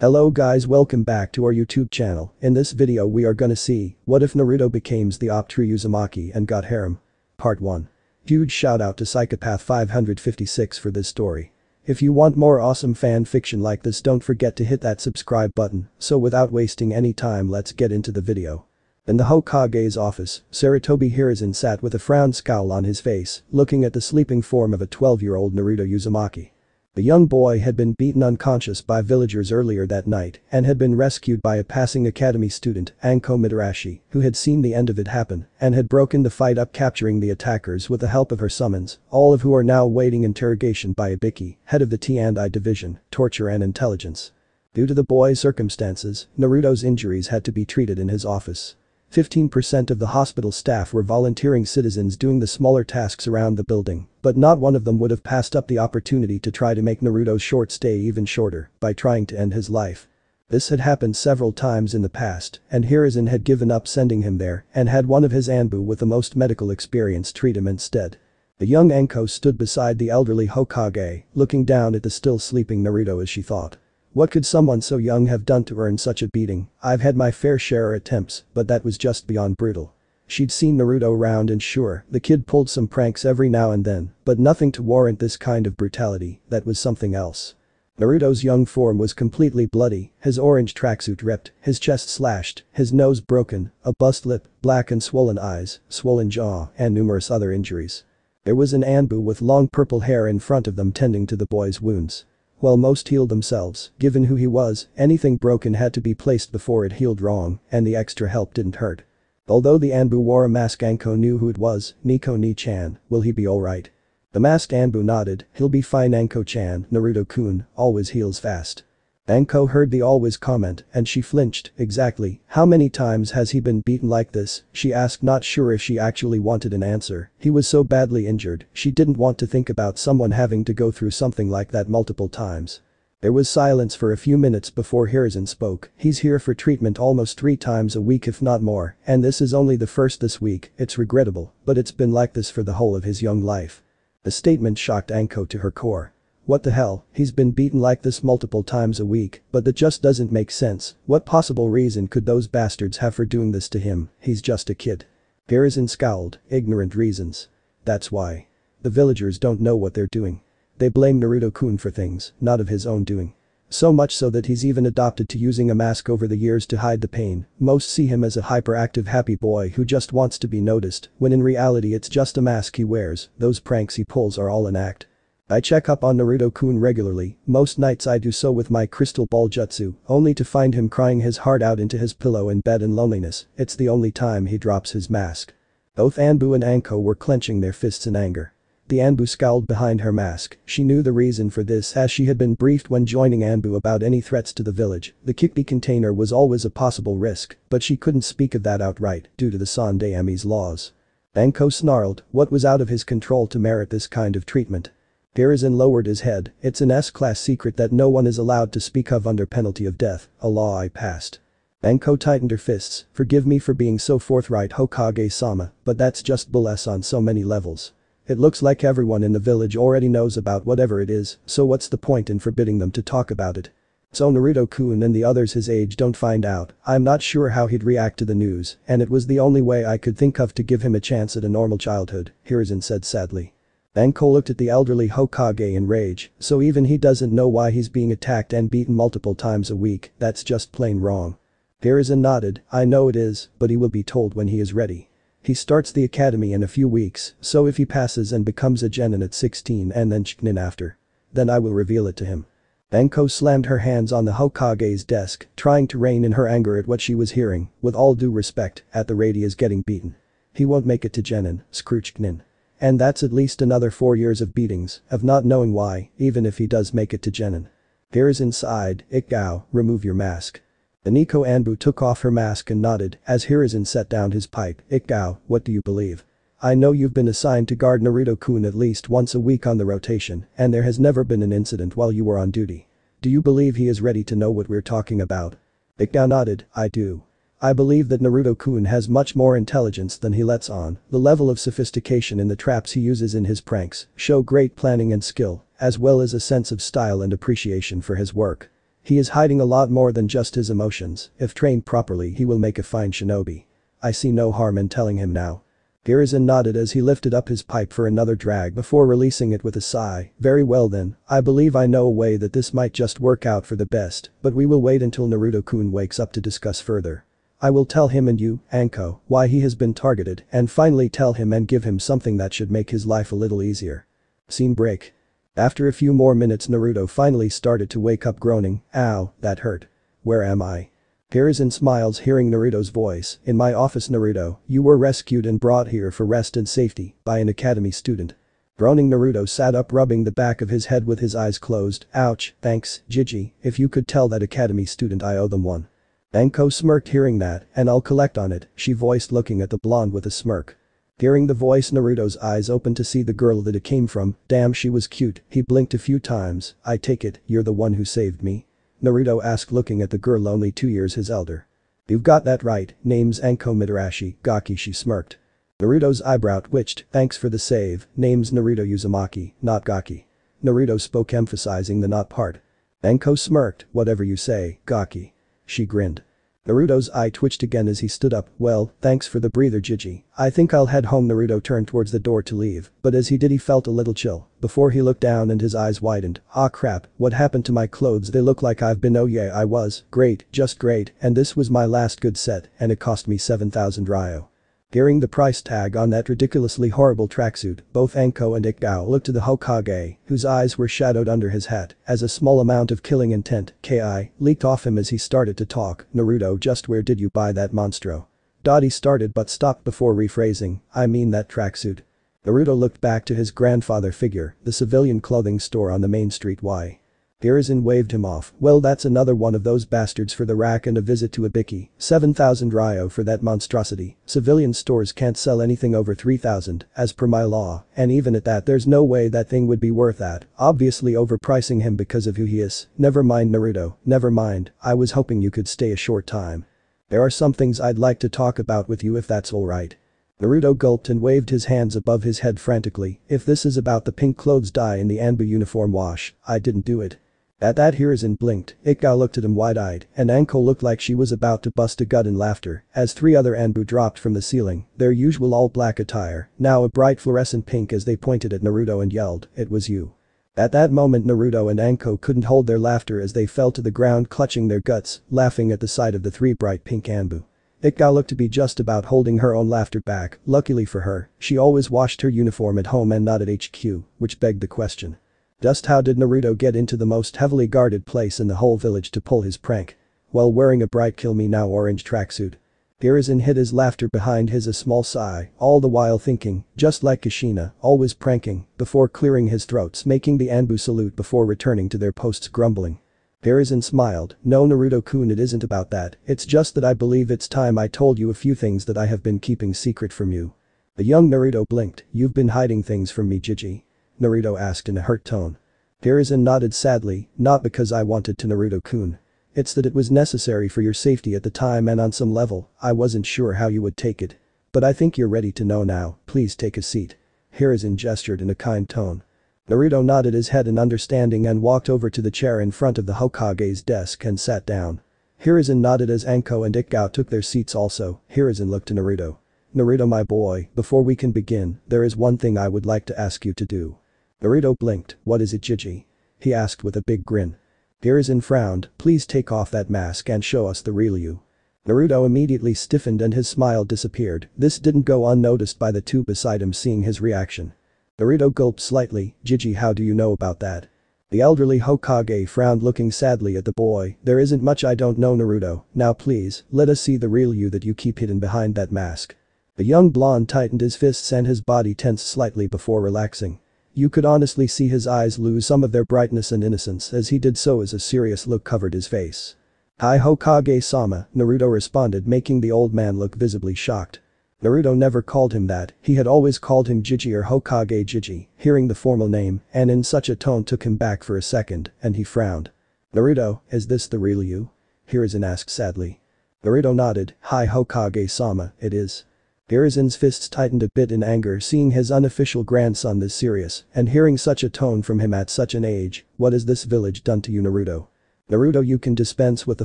Hello guys welcome back to our YouTube channel, in this video we are gonna see, what if Naruto becomes the op true Uzumaki and got harem. Part 1. Huge shout out to Psychopath 556 for this story. If you want more awesome fan fiction like this don't forget to hit that subscribe button, so without wasting any time let's get into the video. In the Hokage's office, Sarutobi Hiruzen sat with a frown scowl on his face, looking at the sleeping form of a 12-year-old Naruto Uzumaki. The young boy had been beaten unconscious by villagers earlier that night and had been rescued by a passing academy student, Anko Mitarashi, who had seen the end of it happen and had broken the fight up capturing the attackers with the help of her summons, all of who are now waiting interrogation by Ibiki, head of the T&I division, torture and intelligence. Due to the boy's circumstances, Naruto's injuries had to be treated in his office. 15% of the hospital staff were volunteering citizens doing the smaller tasks around the building, but not one of them would have passed up the opportunity to try to make Naruto's short stay even shorter by trying to end his life. This had happened several times in the past, and Hiruzen had given up sending him there and had one of his Anbu with the most medical experience treat him instead. The young Anko stood beside the elderly Hokage, looking down at the still sleeping Naruto as she thought. What could someone so young have done to earn such a beating? I've had my fair share of attempts, but that was just beyond brutal. She'd seen Naruto around and sure, the kid pulled some pranks every now and then, but nothing to warrant this kind of brutality, that was something else. Naruto's young form was completely bloody, his orange tracksuit ripped, his chest slashed, his nose broken, a bust lip, black and swollen eyes, swollen jaw, and numerous other injuries. There was an Anbu with long purple hair in front of them tending to the boy's wounds. While most healed themselves, given who he was, anything broken had to be placed before it healed wrong, and the extra help didn't hurt. Although the Anbu wore a mask Anko knew who it was, Nico Ni-chan, will he be alright? The masked Anbu nodded, he'll be fine Anko-chan, Naruto-kun, always heals fast. Anko heard the always comment and she flinched, exactly, how many times has he been beaten like this, she asked not sure if she actually wanted an answer, he was so badly injured, she didn't want to think about someone having to go through something like that multiple times. There was silence for a few minutes before Hiruzen spoke, he's here for treatment almost three times a week if not more, and this is only the first this week, it's regrettable, but it's been like this for the whole of his young life. The statement shocked Anko to her core. What the hell, he's been beaten like this multiple times a week, but that just doesn't make sense, what possible reason could those bastards have for doing this to him, he's just a kid. Hiruzen scowled, ignorant reasons. That's why. The villagers don't know what they're doing. They blame Naruto-kun for things, not of his own doing. So much so that he's even adopted to using a mask over the years to hide the pain, most see him as a hyperactive happy boy who just wants to be noticed, when in reality it's just a mask he wears, those pranks he pulls are all an act. I check up on Naruto-kun regularly, most nights I do so with my crystal ball jutsu, only to find him crying his heart out into his pillow in bed in loneliness, it's the only time he drops his mask. Both Anbu and Anko were clenching their fists in anger. The Anbu scowled behind her mask, she knew the reason for this as she had been briefed when joining Anbu about any threats to the village, the Kyubi container was always a possible risk, but she couldn't speak of that outright due to the San Sandaime's laws. Anko snarled, what was out of his control to merit this kind of treatment, Hiruzen lowered his head, it's an S-class secret that no one is allowed to speak of under penalty of death, a law I passed. Anko tightened her fists, forgive me for being so forthright Hokage-sama, but that's just bull on so many levels. It looks like everyone in the village already knows about whatever it is, so what's the point in forbidding them to talk about it? So Naruto-kun and the others his age don't find out, I'm not sure how he'd react to the news, and it was the only way I could think of to give him a chance at a normal childhood, Hiruzen said sadly. Anko looked at the elderly Hokage in rage, so even he doesn't know why he's being attacked and beaten multiple times a week, that's just plain wrong. Hiruzen nodded, I know it is, but he will be told when he is ready. He starts the academy in a few weeks, so if he passes and becomes a genin at 16 and then chunin after. Then I will reveal it to him. Anko slammed her hands on the Hokage's desk, trying to rein in her anger at what she was hearing, with all due respect, at the rate he is getting beaten. He won't make it to genin, screeched chunin. And that's at least another four years of beatings, of not knowing why, even if he does make it to Genin. Here's inside, Yugao, remove your mask. Nico Anbu took off her mask and nodded as Hiruzen set down his pipe, Yugao, what do you believe? I know you've been assigned to guard Naruto-kun at least once a week on the rotation, and there has never been an incident while you were on duty. Do you believe he is ready to know what we're talking about? Yugao nodded, I do. I believe that Naruto-kun has much more intelligence than he lets on, the level of sophistication in the traps he uses in his pranks show great planning and skill, as well as a sense of style and appreciation for his work. He is hiding a lot more than just his emotions, if trained properly he will make a fine shinobi. I see no harm in telling him now. Hiruzen nodded as he lifted up his pipe for another drag before releasing it with a sigh, very well then, I believe I know a way that this might just work out for the best, but we will wait until Naruto-kun wakes up to discuss further. I will tell him and you, Anko, why he has been targeted and finally tell him and give him something that should make his life a little easier. Scene break. After a few more minutes Naruto finally started to wake up groaning, ow, that hurt. Where am I? Hiruzen smiles hearing Naruto's voice, in my office Naruto, you were rescued and brought here for rest and safety, by an academy student. Groaning Naruto sat up rubbing the back of his head with his eyes closed, ouch, thanks, Jiji, if you could tell that academy student I owe them one. Anko smirked hearing that, and I'll collect on it, she voiced looking at the blonde with a smirk. Hearing the voice Naruto's eyes opened to see the girl that it came from, damn she was cute, he blinked a few times, I take it, you're the one who saved me? Naruto asked looking at the girl only two years his elder. You've got that right, name's Anko Mitarashi, Gaki she smirked. Naruto's eyebrow twitched, thanks for the save, name's Naruto Uzumaki, not Gaki. Naruto spoke emphasizing the not part. Anko smirked, whatever you say, Gaki. She grinned. Naruto's eye twitched again as he stood up, well, thanks for the breather Jiji. I think I'll head home Naruto turned towards the door to leave, but as he did he felt a little chill, before he looked down and his eyes widened, ah crap, what happened to my clothes? They look like I've been oh yeah I was, great, just great, and this was my last good set, and it cost me 7000 ryo. Hearing the price tag on that ridiculously horrible tracksuit, both Anko and Yugao looked to the Hokage, whose eyes were shadowed under his hat, as a small amount of killing intent, Ki, leaked off him as he started to talk, Naruto just where did you buy that monstro? Dottie started but stopped before rephrasing, I mean that tracksuit. Naruto looked back to his grandfather figure, the civilian clothing store on the main street Y. Hiruzen waved him off, well that's another one of those bastards for the rack and a visit to Ibiki, 7000 ryo for that monstrosity, civilian stores can't sell anything over 3000, as per my law, and even at that there's no way that thing would be worth that, obviously overpricing him because of who he is, never mind Naruto, never mind, I was hoping you could stay a short time. There are some things I'd like to talk about with you if that's alright. Naruto gulped and waved his hands above his head frantically, if this is about the pink clothes dye in the Anbu uniform wash, I didn't do it. At that Hiruzen blinked, Yugao looked at him wide-eyed, and Anko looked like she was about to bust a gut in laughter, as three other Anbu dropped from the ceiling, their usual all-black attire, now a bright fluorescent pink as they pointed at Naruto and yelled, it was you. At that moment Naruto and Anko couldn't hold their laughter as they fell to the ground clutching their guts, laughing at the sight of the three bright pink Anbu. Yugao looked to be just about holding her own laughter back, luckily for her, she always washed her uniform at home and not at HQ, which begged the question. Just how did Naruto get into the most heavily guarded place in the whole village to pull his prank? While wearing a bright kill me now orange tracksuit. Hiruzen hid his laughter behind his a small sigh, all the while thinking, just like Kushina, always pranking, before clearing his throats making the Anbu salute before returning to their posts grumbling. Hiruzen smiled, no Naruto-kun it isn't about that, it's just that I believe it's time I told you a few things that I have been keeping secret from you. The young Naruto blinked, you've been hiding things from me Jiji. Naruto asked in a hurt tone. Hiruzen nodded sadly, not because I wanted to Naruto-kun. It's that it was necessary for your safety at the time and on some level, I wasn't sure how you would take it. But I think you're ready to know now, please take a seat. Hiruzen gestured in a kind tone. Naruto nodded his head in understanding and walked over to the chair in front of the Hokage's desk and sat down. Hiruzen nodded as Anko and Yugao took their seats also, Hiruzen looked to Naruto. Naruto my boy, before we can begin, there is one thing I would like to ask you to do. Naruto blinked, what is it Jiji? He asked with a big grin. Hiruzen frowned, please take off that mask and show us the real you. Naruto immediately stiffened and his smile disappeared, this didn't go unnoticed by the two beside him seeing his reaction. Naruto gulped slightly, Jiji how do you know about that? The elderly Hokage frowned looking sadly at the boy, there isn't much I don't know Naruto, now please, let us see the real you that you keep hidden behind that mask. The young blonde tightened his fists and his body tensed slightly before relaxing. You could honestly see his eyes lose some of their brightness and innocence as he did so as a serious look covered his face. Hi Hokage-sama, Naruto responded making the old man look visibly shocked. Naruto never called him that, he had always called him Jiji or Hokage Jiji, hearing the formal name, and in such a tone took him back for a second, and he frowned. Naruto, is this the real you? Hiruzen asked sadly. Naruto nodded, hi Hokage-sama, it is. Hiruzen's fists tightened a bit in anger seeing his unofficial grandson this serious and hearing such a tone from him at such an age, what has this village done to you Naruto? Naruto you can dispense with the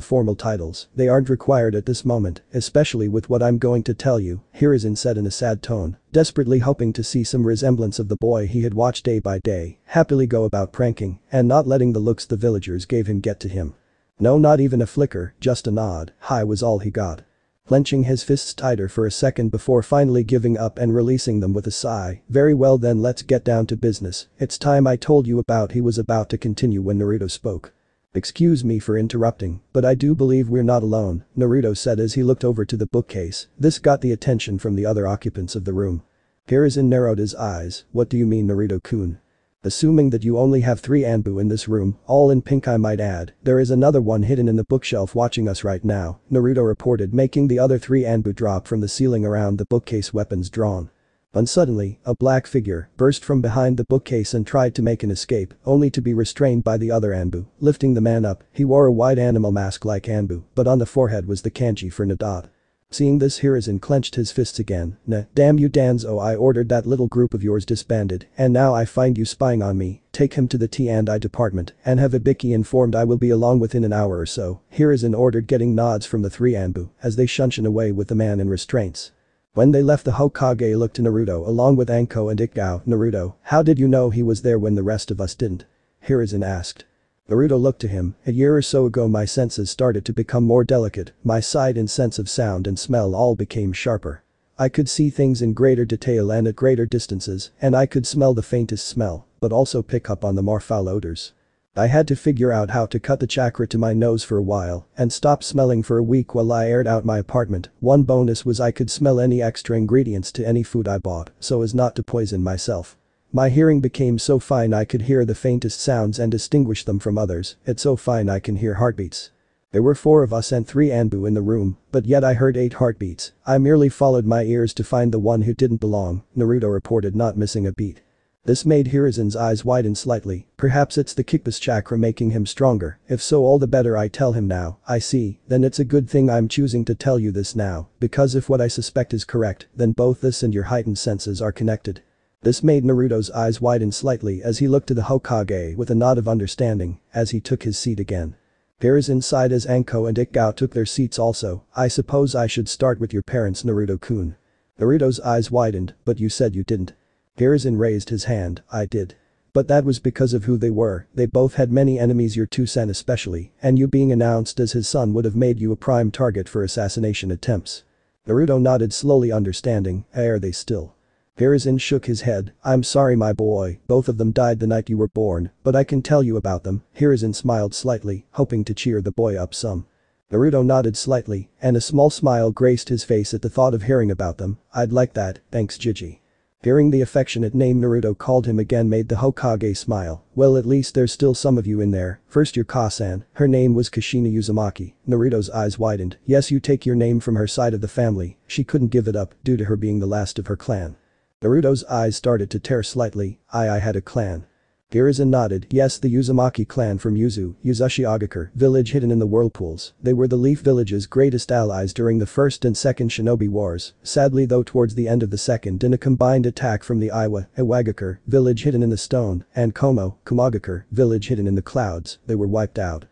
formal titles, they aren't required at this moment, especially with what I'm going to tell you, Hiruzen said in a sad tone, desperately hoping to see some resemblance of the boy he had watched day by day, happily go about pranking, and not letting the looks the villagers gave him get to him. No not even a flicker, just a nod, hi was all he got. Clenching his fists tighter for a second before finally giving up and releasing them with a sigh, very well then let's get down to business, it's time I told you about he was about to continue when Naruto spoke. Excuse me for interrupting, but I do believe we're not alone, Naruto said as he looked over to the bookcase, this got the attention from the other occupants of the room. Hiruzen narrowed his eyes, what do you mean Naruto-kun? Assuming that you only have three Anbu in this room, all in pink I might add, there is another one hidden in the bookshelf watching us right now, Naruto reported making the other three Anbu drop from the ceiling around the bookcase weapons drawn. But suddenly, a black figure burst from behind the bookcase and tried to make an escape, only to be restrained by the other Anbu, lifting the man up, he wore a white animal mask like Anbu, but on the forehead was the kanji for Nadat. Seeing this Hiruzen clenched his fists again, nah, damn you Danzo oh, I ordered that little group of yours disbanded, and now I find you spying on me, take him to the T&I department, and have Ibiki informed I will be along within an hour or so, Hiruzen ordered getting nods from the three Anbu, as they shunshin away with the man in restraints. When they left the Hokage looked to Naruto along with Anko and Yugao, Naruto, how did you know he was there when the rest of us didn't? Hiruzen asked. Naruto looked to him, a year or so ago my senses started to become more delicate, my sight and sense of sound and smell all became sharper. I could see things in greater detail and at greater distances, and I could smell the faintest smell, but also pick up on the more foul odors. I had to figure out how to cut the chakra to my nose for a while and stop smelling for a week while I aired out my apartment, one bonus was I could smell any extra ingredients to any food I bought so as not to poison myself. My hearing became so fine I could hear the faintest sounds and distinguish them from others, it's so fine I can hear heartbeats. There were four of us and three Anbu in the room, but yet I heard eight heartbeats, I merely followed my ears to find the one who didn't belong, Naruto reported not missing a beat. This made Hiruzen's eyes widen slightly, perhaps it's the Kyuubi's chakra making him stronger, if so all the better I tell him now, I see, then it's a good thing I'm choosing to tell you this now, because if what I suspect is correct, then both this and your heightened senses are connected. This made Naruto's eyes widen slightly as he looked to the Hokage with a nod of understanding as he took his seat again. Peers inside as Anko and Yugao took their seats also, I suppose I should start with your parents Naruto-kun. Naruto's eyes widened, but you said you didn't. Hiruzen raised his hand, I did. But that was because of who they were, they both had many enemies your Tou-san especially, and you being announced as his son would have made you a prime target for assassination attempts. Naruto nodded slowly understanding, are they still? Hiruzen shook his head, I'm sorry my boy, both of them died the night you were born, but I can tell you about them, Hiruzen smiled slightly, hoping to cheer the boy up some. Naruto nodded slightly, and a small smile graced his face at the thought of hearing about them, I'd like that, thanks Jiji. Hearing the affectionate name Naruto called him again made the Hokage smile, well at least there's still some of you in there, first your Kasan, her name was Kushina Uzumaki, Naruto's eyes widened, yes you take your name from her side of the family, she couldn't give it up due to her being the last of her clan. Naruto's eyes started to tear slightly, I I had a clan. Hiruzen nodded, yes the Uzumaki clan from Uzu, Uzushiogakure, village hidden in the whirlpools, they were the Leaf Village's greatest allies during the first and second shinobi wars, sadly though towards the end of the second in a combined attack from the Iwa, Iwagakure, village hidden in the stone, and Kumo, Kumogakure, village hidden in the clouds, they were wiped out.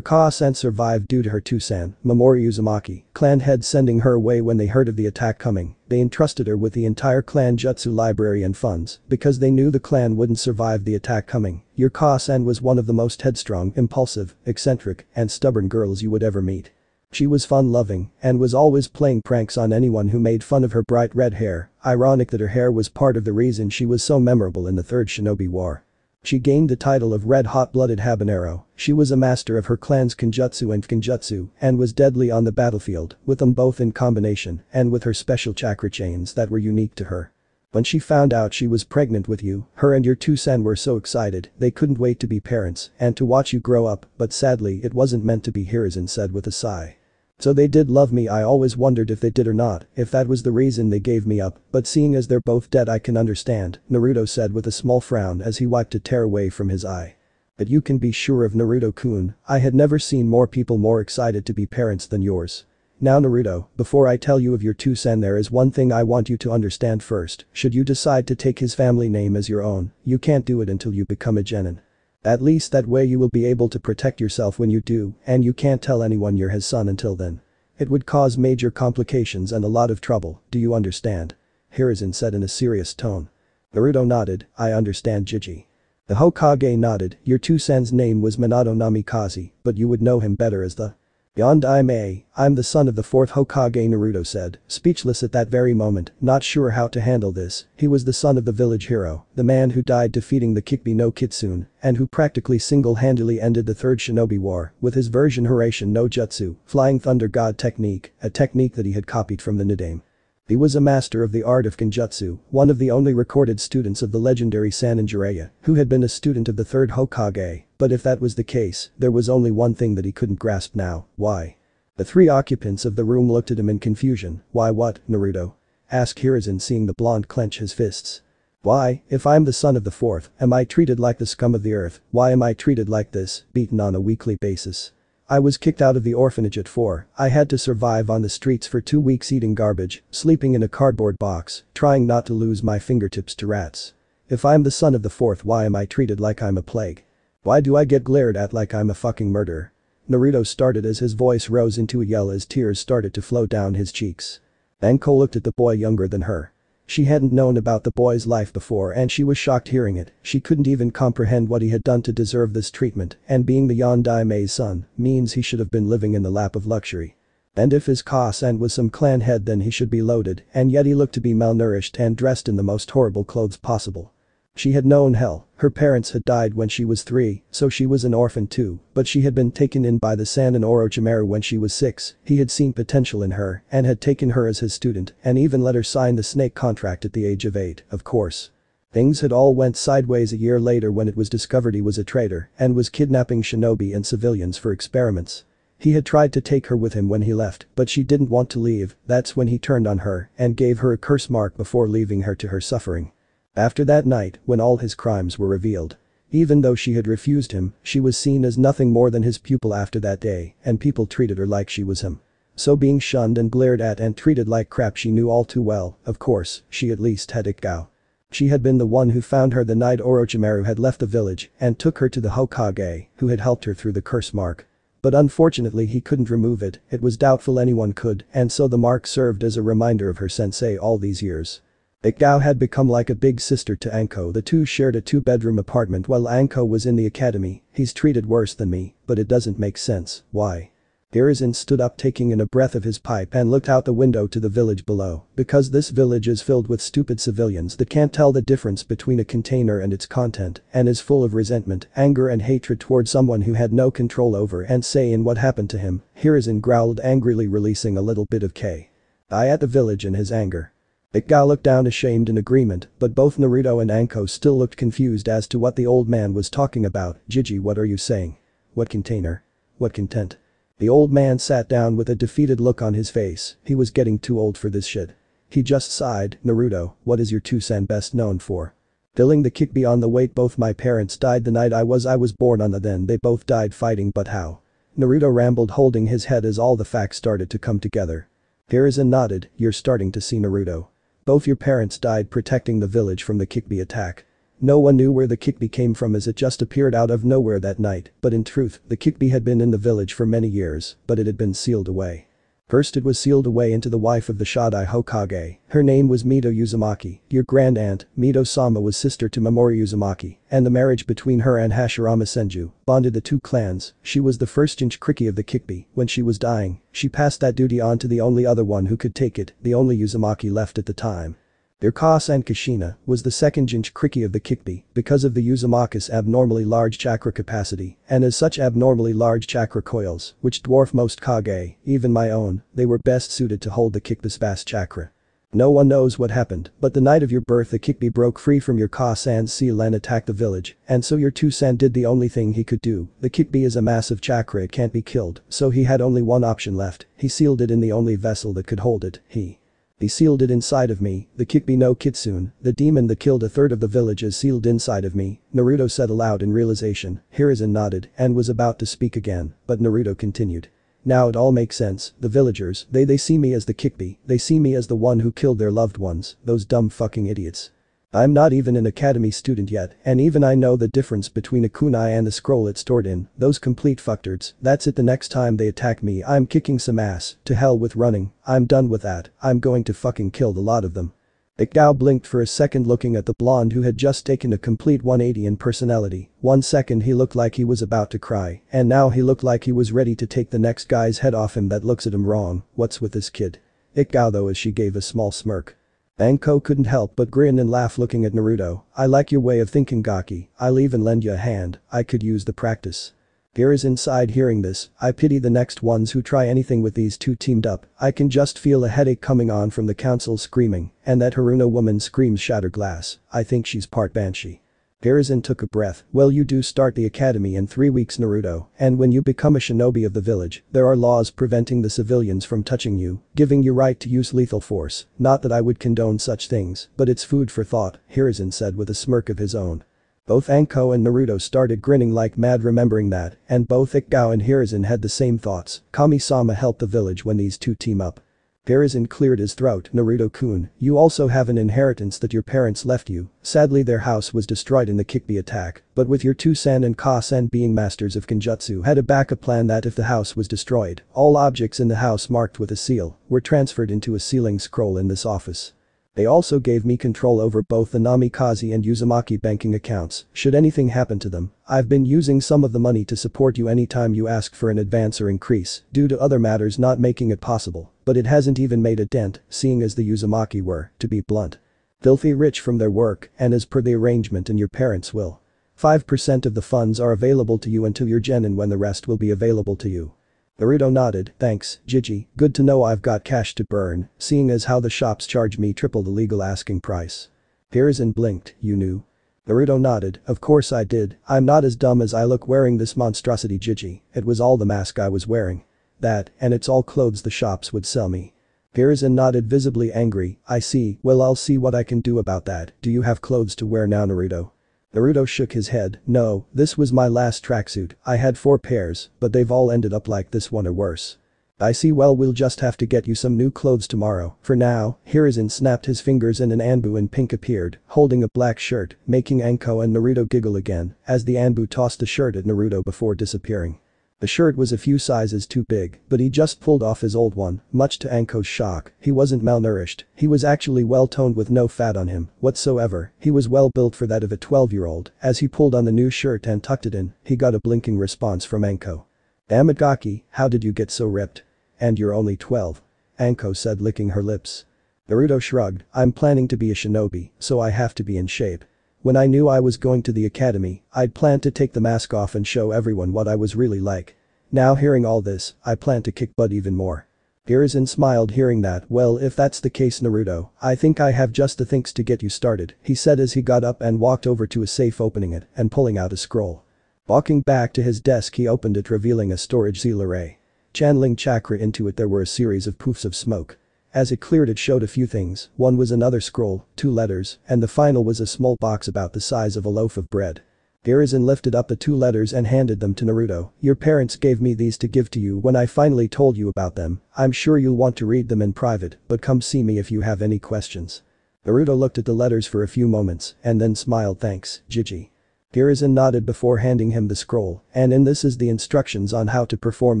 Ka-san survived due to her Mamori Uzumaki, clan head sending her away when they heard of the attack coming, they entrusted her with the entire clan jutsu library and funds, because they knew the clan wouldn't survive the attack coming, Ka-san was one of the most headstrong, impulsive, eccentric, and stubborn girls you would ever meet. She was fun-loving, and was always playing pranks on anyone who made fun of her bright red hair, ironic that her hair was part of the reason she was so memorable in the Third Shinobi War. She gained the title of Red Hot-Blooded Habanero, she was a master of her clan's Kenjutsu and Kenjutsu and was deadly on the battlefield, with them both in combination and with her special chakra chains that were unique to her. When she found out she was pregnant with you, her and your Tou-san were so excited, they couldn't wait to be parents and to watch you grow up, but sadly it wasn't meant to be Hiruzen said with a sigh. So they did love me I always wondered if they did or not, if that was the reason they gave me up, but seeing as they're both dead I can understand, Naruto said with a small frown as he wiped a tear away from his eye. But you can be sure of Naruto-kun, I had never seen more people more excited to be parents than yours. Now Naruto, before I tell you of your Tou-san there is one thing I want you to understand first, should you decide to take his family name as your own, you can't do it until you become a genin. At least that way you will be able to protect yourself when you do, and you can't tell anyone you're his son until then. It would cause major complications and a lot of trouble, do you understand? Hiruzen said in a serious tone. Naruto nodded, I understand Jiji. The Hokage nodded, your Tou-san's name was Minato Namikaze, but you would know him better as the Yondaime, I'm I'm the son of the fourth Hokage Naruto said, speechless at that very moment, not sure how to handle this, he was the son of the village hero, the man who died defeating the Kyuubi no Kitsune, and who practically single-handedly ended the third shinobi war with his version Hiraishin no Jutsu, Flying Thunder God technique, a technique that he had copied from the Nidaime. He was a master of the art of Kenjutsu, one of the only recorded students of the legendary Sannin Jiraiya, who had been a student of the third Hokage, but if that was the case, there was only one thing that he couldn't grasp now, why? The three occupants of the room looked at him in confusion, why what, Naruto? asked Hiruzen seeing the blonde clench his fists. Why, if I'm the son of the fourth, am I treated like the scum of the earth, why am I treated like this, beaten on a weekly basis? I was kicked out of the orphanage at 4, I had to survive on the streets for two weeks eating garbage, sleeping in a cardboard box, trying not to lose my fingertips to rats. If I'm the son of the fourth why am I treated like I'm a plague? Why do I get glared at like I'm a fucking murderer? Naruto started as his voice rose into a yell as tears started to flow down his cheeks. Anko looked at the boy younger than her. She hadn't known about the boy's life before and she was shocked hearing it, she couldn't even comprehend what he had done to deserve this treatment, and being the Yondaime's son, means he should have been living in the lap of luxury. And if his Ka-san was some clan head then he should be loaded, and yet he looked to be malnourished and dressed in the most horrible clothes possible. She had known hell, her parents had died when she was three, so she was an orphan too, but she had been taken in by the Sannin Orochimaru when she was six, he had seen potential in her and had taken her as his student and even let her sign the snake contract at the age of eight, of course. Things had all went sideways a year later when it was discovered he was a traitor and was kidnapping shinobi and civilians for experiments. He had tried to take her with him when he left, but she didn't want to leave, that's when he turned on her and gave her a curse mark before leaving her to her suffering. After that night, when all his crimes were revealed. Even though she had refused him, she was seen as nothing more than his pupil after that day, and people treated her like she was him. So being shunned and glared at and treated like crap she knew all too well, of course, she at least had Yugao. She had been the one who found her the night Orochimaru had left the village and took her to the Hokage, who had helped her through the curse mark. But unfortunately he couldn't remove it, it was doubtful anyone could, and so the mark served as a reminder of her sensei all these years. Yugao had become like a big sister to Anko the two shared a two-bedroom apartment while Anko was in the academy, he's treated worse than me, but it doesn't make sense, why? Hiruzen stood up taking in a breath of his pipe and looked out the window to the village below, because this village is filled with stupid civilians that can't tell the difference between a container and its content and is full of resentment, anger and hatred toward someone who had no control over and say in what happened to him, Hiruzen growled angrily releasing a little bit of K. I at the village in his anger. Yugao looked down ashamed in agreement, but both Naruto and Anko still looked confused as to what the old man was talking about, Jiji what are you saying? What container? What content? The old man sat down with a defeated look on his face, he was getting too old for this shit. He just sighed, Naruto, what is your Tou-san best known for? Filling the kick beyond the weight both my parents died the night I was I was born on the then they both died fighting but how? Naruto rambled holding his head as all the facts started to come together. Hiruzen nodded, you're starting to see Naruto. Both your parents died protecting the village from the Kyuubi attack. No one knew where the Kyuubi came from as it just appeared out of nowhere that night, but in truth, the Kyuubi had been in the village for many years, but it had been sealed away. First it was sealed away into the wife of the Shodai Hokage, her name was Mito Uzumaki, your grand aunt, Mito-sama was sister to Mamoru Uzumaki, and the marriage between her and Hashirama Senju bonded the two clans, she was the first Jinchuriki of the Kyuubi, when she was dying, she passed that duty on to the only other one who could take it, the only Uzumaki left at the time. Their Ka-san Kushina was the second Jinchuriki of the Kyuubi because of the Uzumaki's abnormally large chakra capacity and as such abnormally large chakra coils which dwarf most Kage, even my own, they were best suited to hold the Kyuubi's vast chakra. No one knows what happened, but the night of your birth the Kyuubi broke free from your Ka-san seal and attacked the village, and so your Tou-san did the only thing he could do, the Kyuubi is a massive chakra it can't be killed, so he had only one option left, he sealed it in the only vessel that could hold it, he. He sealed it inside of me, the Kyuubi no Kitsune, the demon that killed a third of the village is sealed inside of me, Naruto said aloud in realization, Hiruzen nodded and was about to speak again, but Naruto continued. Now it all makes sense, the villagers, they they see me as the Kyuubi, they see me as the one who killed their loved ones, those dumb fucking idiots. I'm not even an academy student yet, and even I know the difference between a kunai and the scroll it's stored in, those complete fucktards, that's it the next time they attack me I'm kicking some ass, to hell with running, I'm done with that, I'm going to fucking kill the lot of them. Yugao blinked for a second looking at the blonde who had just taken a complete 180 in personality, one second he looked like he was about to cry, and now he looked like he was ready to take the next guy's head off him that looks at him wrong, what's with this kid? Yugao though as she gave a small smirk. Anko couldn't help but grin and laugh looking at Naruto, I like your way of thinking Gaki, I'll even lend you a hand, I could use the practice. Gears inside hearing this, I pity the next ones who try anything with these two teamed up, I can just feel a headache coming on from the council screaming, and that Haruno woman screams shatter glass, I think she's part banshee. Hiruzen took a breath, well you do start the academy in three weeks Naruto, and when you become a shinobi of the village, there are laws preventing the civilians from touching you, giving you right to use lethal force, not that I would condone such things, but it's food for thought, Hiruzen said with a smirk of his own. Both Anko and Naruto started grinning like mad remembering that, and both Yugao and Hiruzen had the same thoughts, Kami-sama helped the village when these two team up. Hiruzen cleared his throat, Naruto-kun, you also have an inheritance that your parents left you, sadly their house was destroyed in the Kyuubi attack, but with your Tou-san and Ka-san being masters of Kenjutsu had a backup plan that if the house was destroyed, all objects in the house marked with a seal were transferred into a sealing scroll in this office. They also gave me control over both the Namikaze and Uzumaki banking accounts, should anything happen to them. I've been using some of the money to support you anytime you ask for an advance or increase, due to other matters not making it possible, but it hasn't even made a dent, seeing as the Uzumaki were, to be blunt. Filthy rich from their work and as per the arrangement in your parents' will. 5% of the funds are available to you until your genin when the rest will be available to you. Naruto nodded, thanks, Jiji, good to know I've got cash to burn, seeing as how the shops charge me triple the legal asking price. Hiruzen blinked, you knew. Naruto nodded, of course I did, I'm not as dumb as I look wearing this monstrosity Jiji, it was all the mask I was wearing. That, and it's all clothes the shops would sell me. Hiruzen nodded visibly angry, I see, well I'll see what I can do about that, do you have clothes to wear now Naruto? Naruto shook his head, no, this was my last tracksuit, I had four pairs, but they've all ended up like this one or worse. I see well we'll just have to get you some new clothes tomorrow, for now, Hiruzen snapped his fingers and an Anbu in pink appeared, holding a black shirt, making Anko and Naruto giggle again, as the Anbu tossed the shirt at Naruto before disappearing. The shirt was a few sizes too big, but he just pulled off his old one, much to Anko's shock, he wasn't malnourished, he was actually well toned with no fat on him, whatsoever, he was well built for that of a 12-year-old, as he pulled on the new shirt and tucked it in, he got a blinking response from Anko. Damn it Gaki, how did you get so ripped? And you're only 12. Anko said licking her lips. Naruto shrugged, I'm planning to be a shinobi, so I have to be in shape. When I knew I was going to the academy, I'd planned to take the mask off and show everyone what I was really like. Now hearing all this, I plan to kick butt even more. Hiruzen smiled hearing that, well if that's the case Naruto, I think I have just the things to get you started, he said as he got up and walked over to a safe opening it and pulling out a scroll. Walking back to his desk he opened it revealing a storage seal array. Channeling chakra into it there were a series of poofs of smoke. As it cleared it showed a few things, one was another scroll, two letters, and the final was a small box about the size of a loaf of bread. Hiruzen lifted up the two letters and handed them to Naruto, your parents gave me these to give to you when I finally told you about them, I'm sure you'll want to read them in private, but come see me if you have any questions. Naruto looked at the letters for a few moments and then smiled thanks, Jiji. Hiruzen nodded before handing him the scroll, and in this is the instructions on how to perform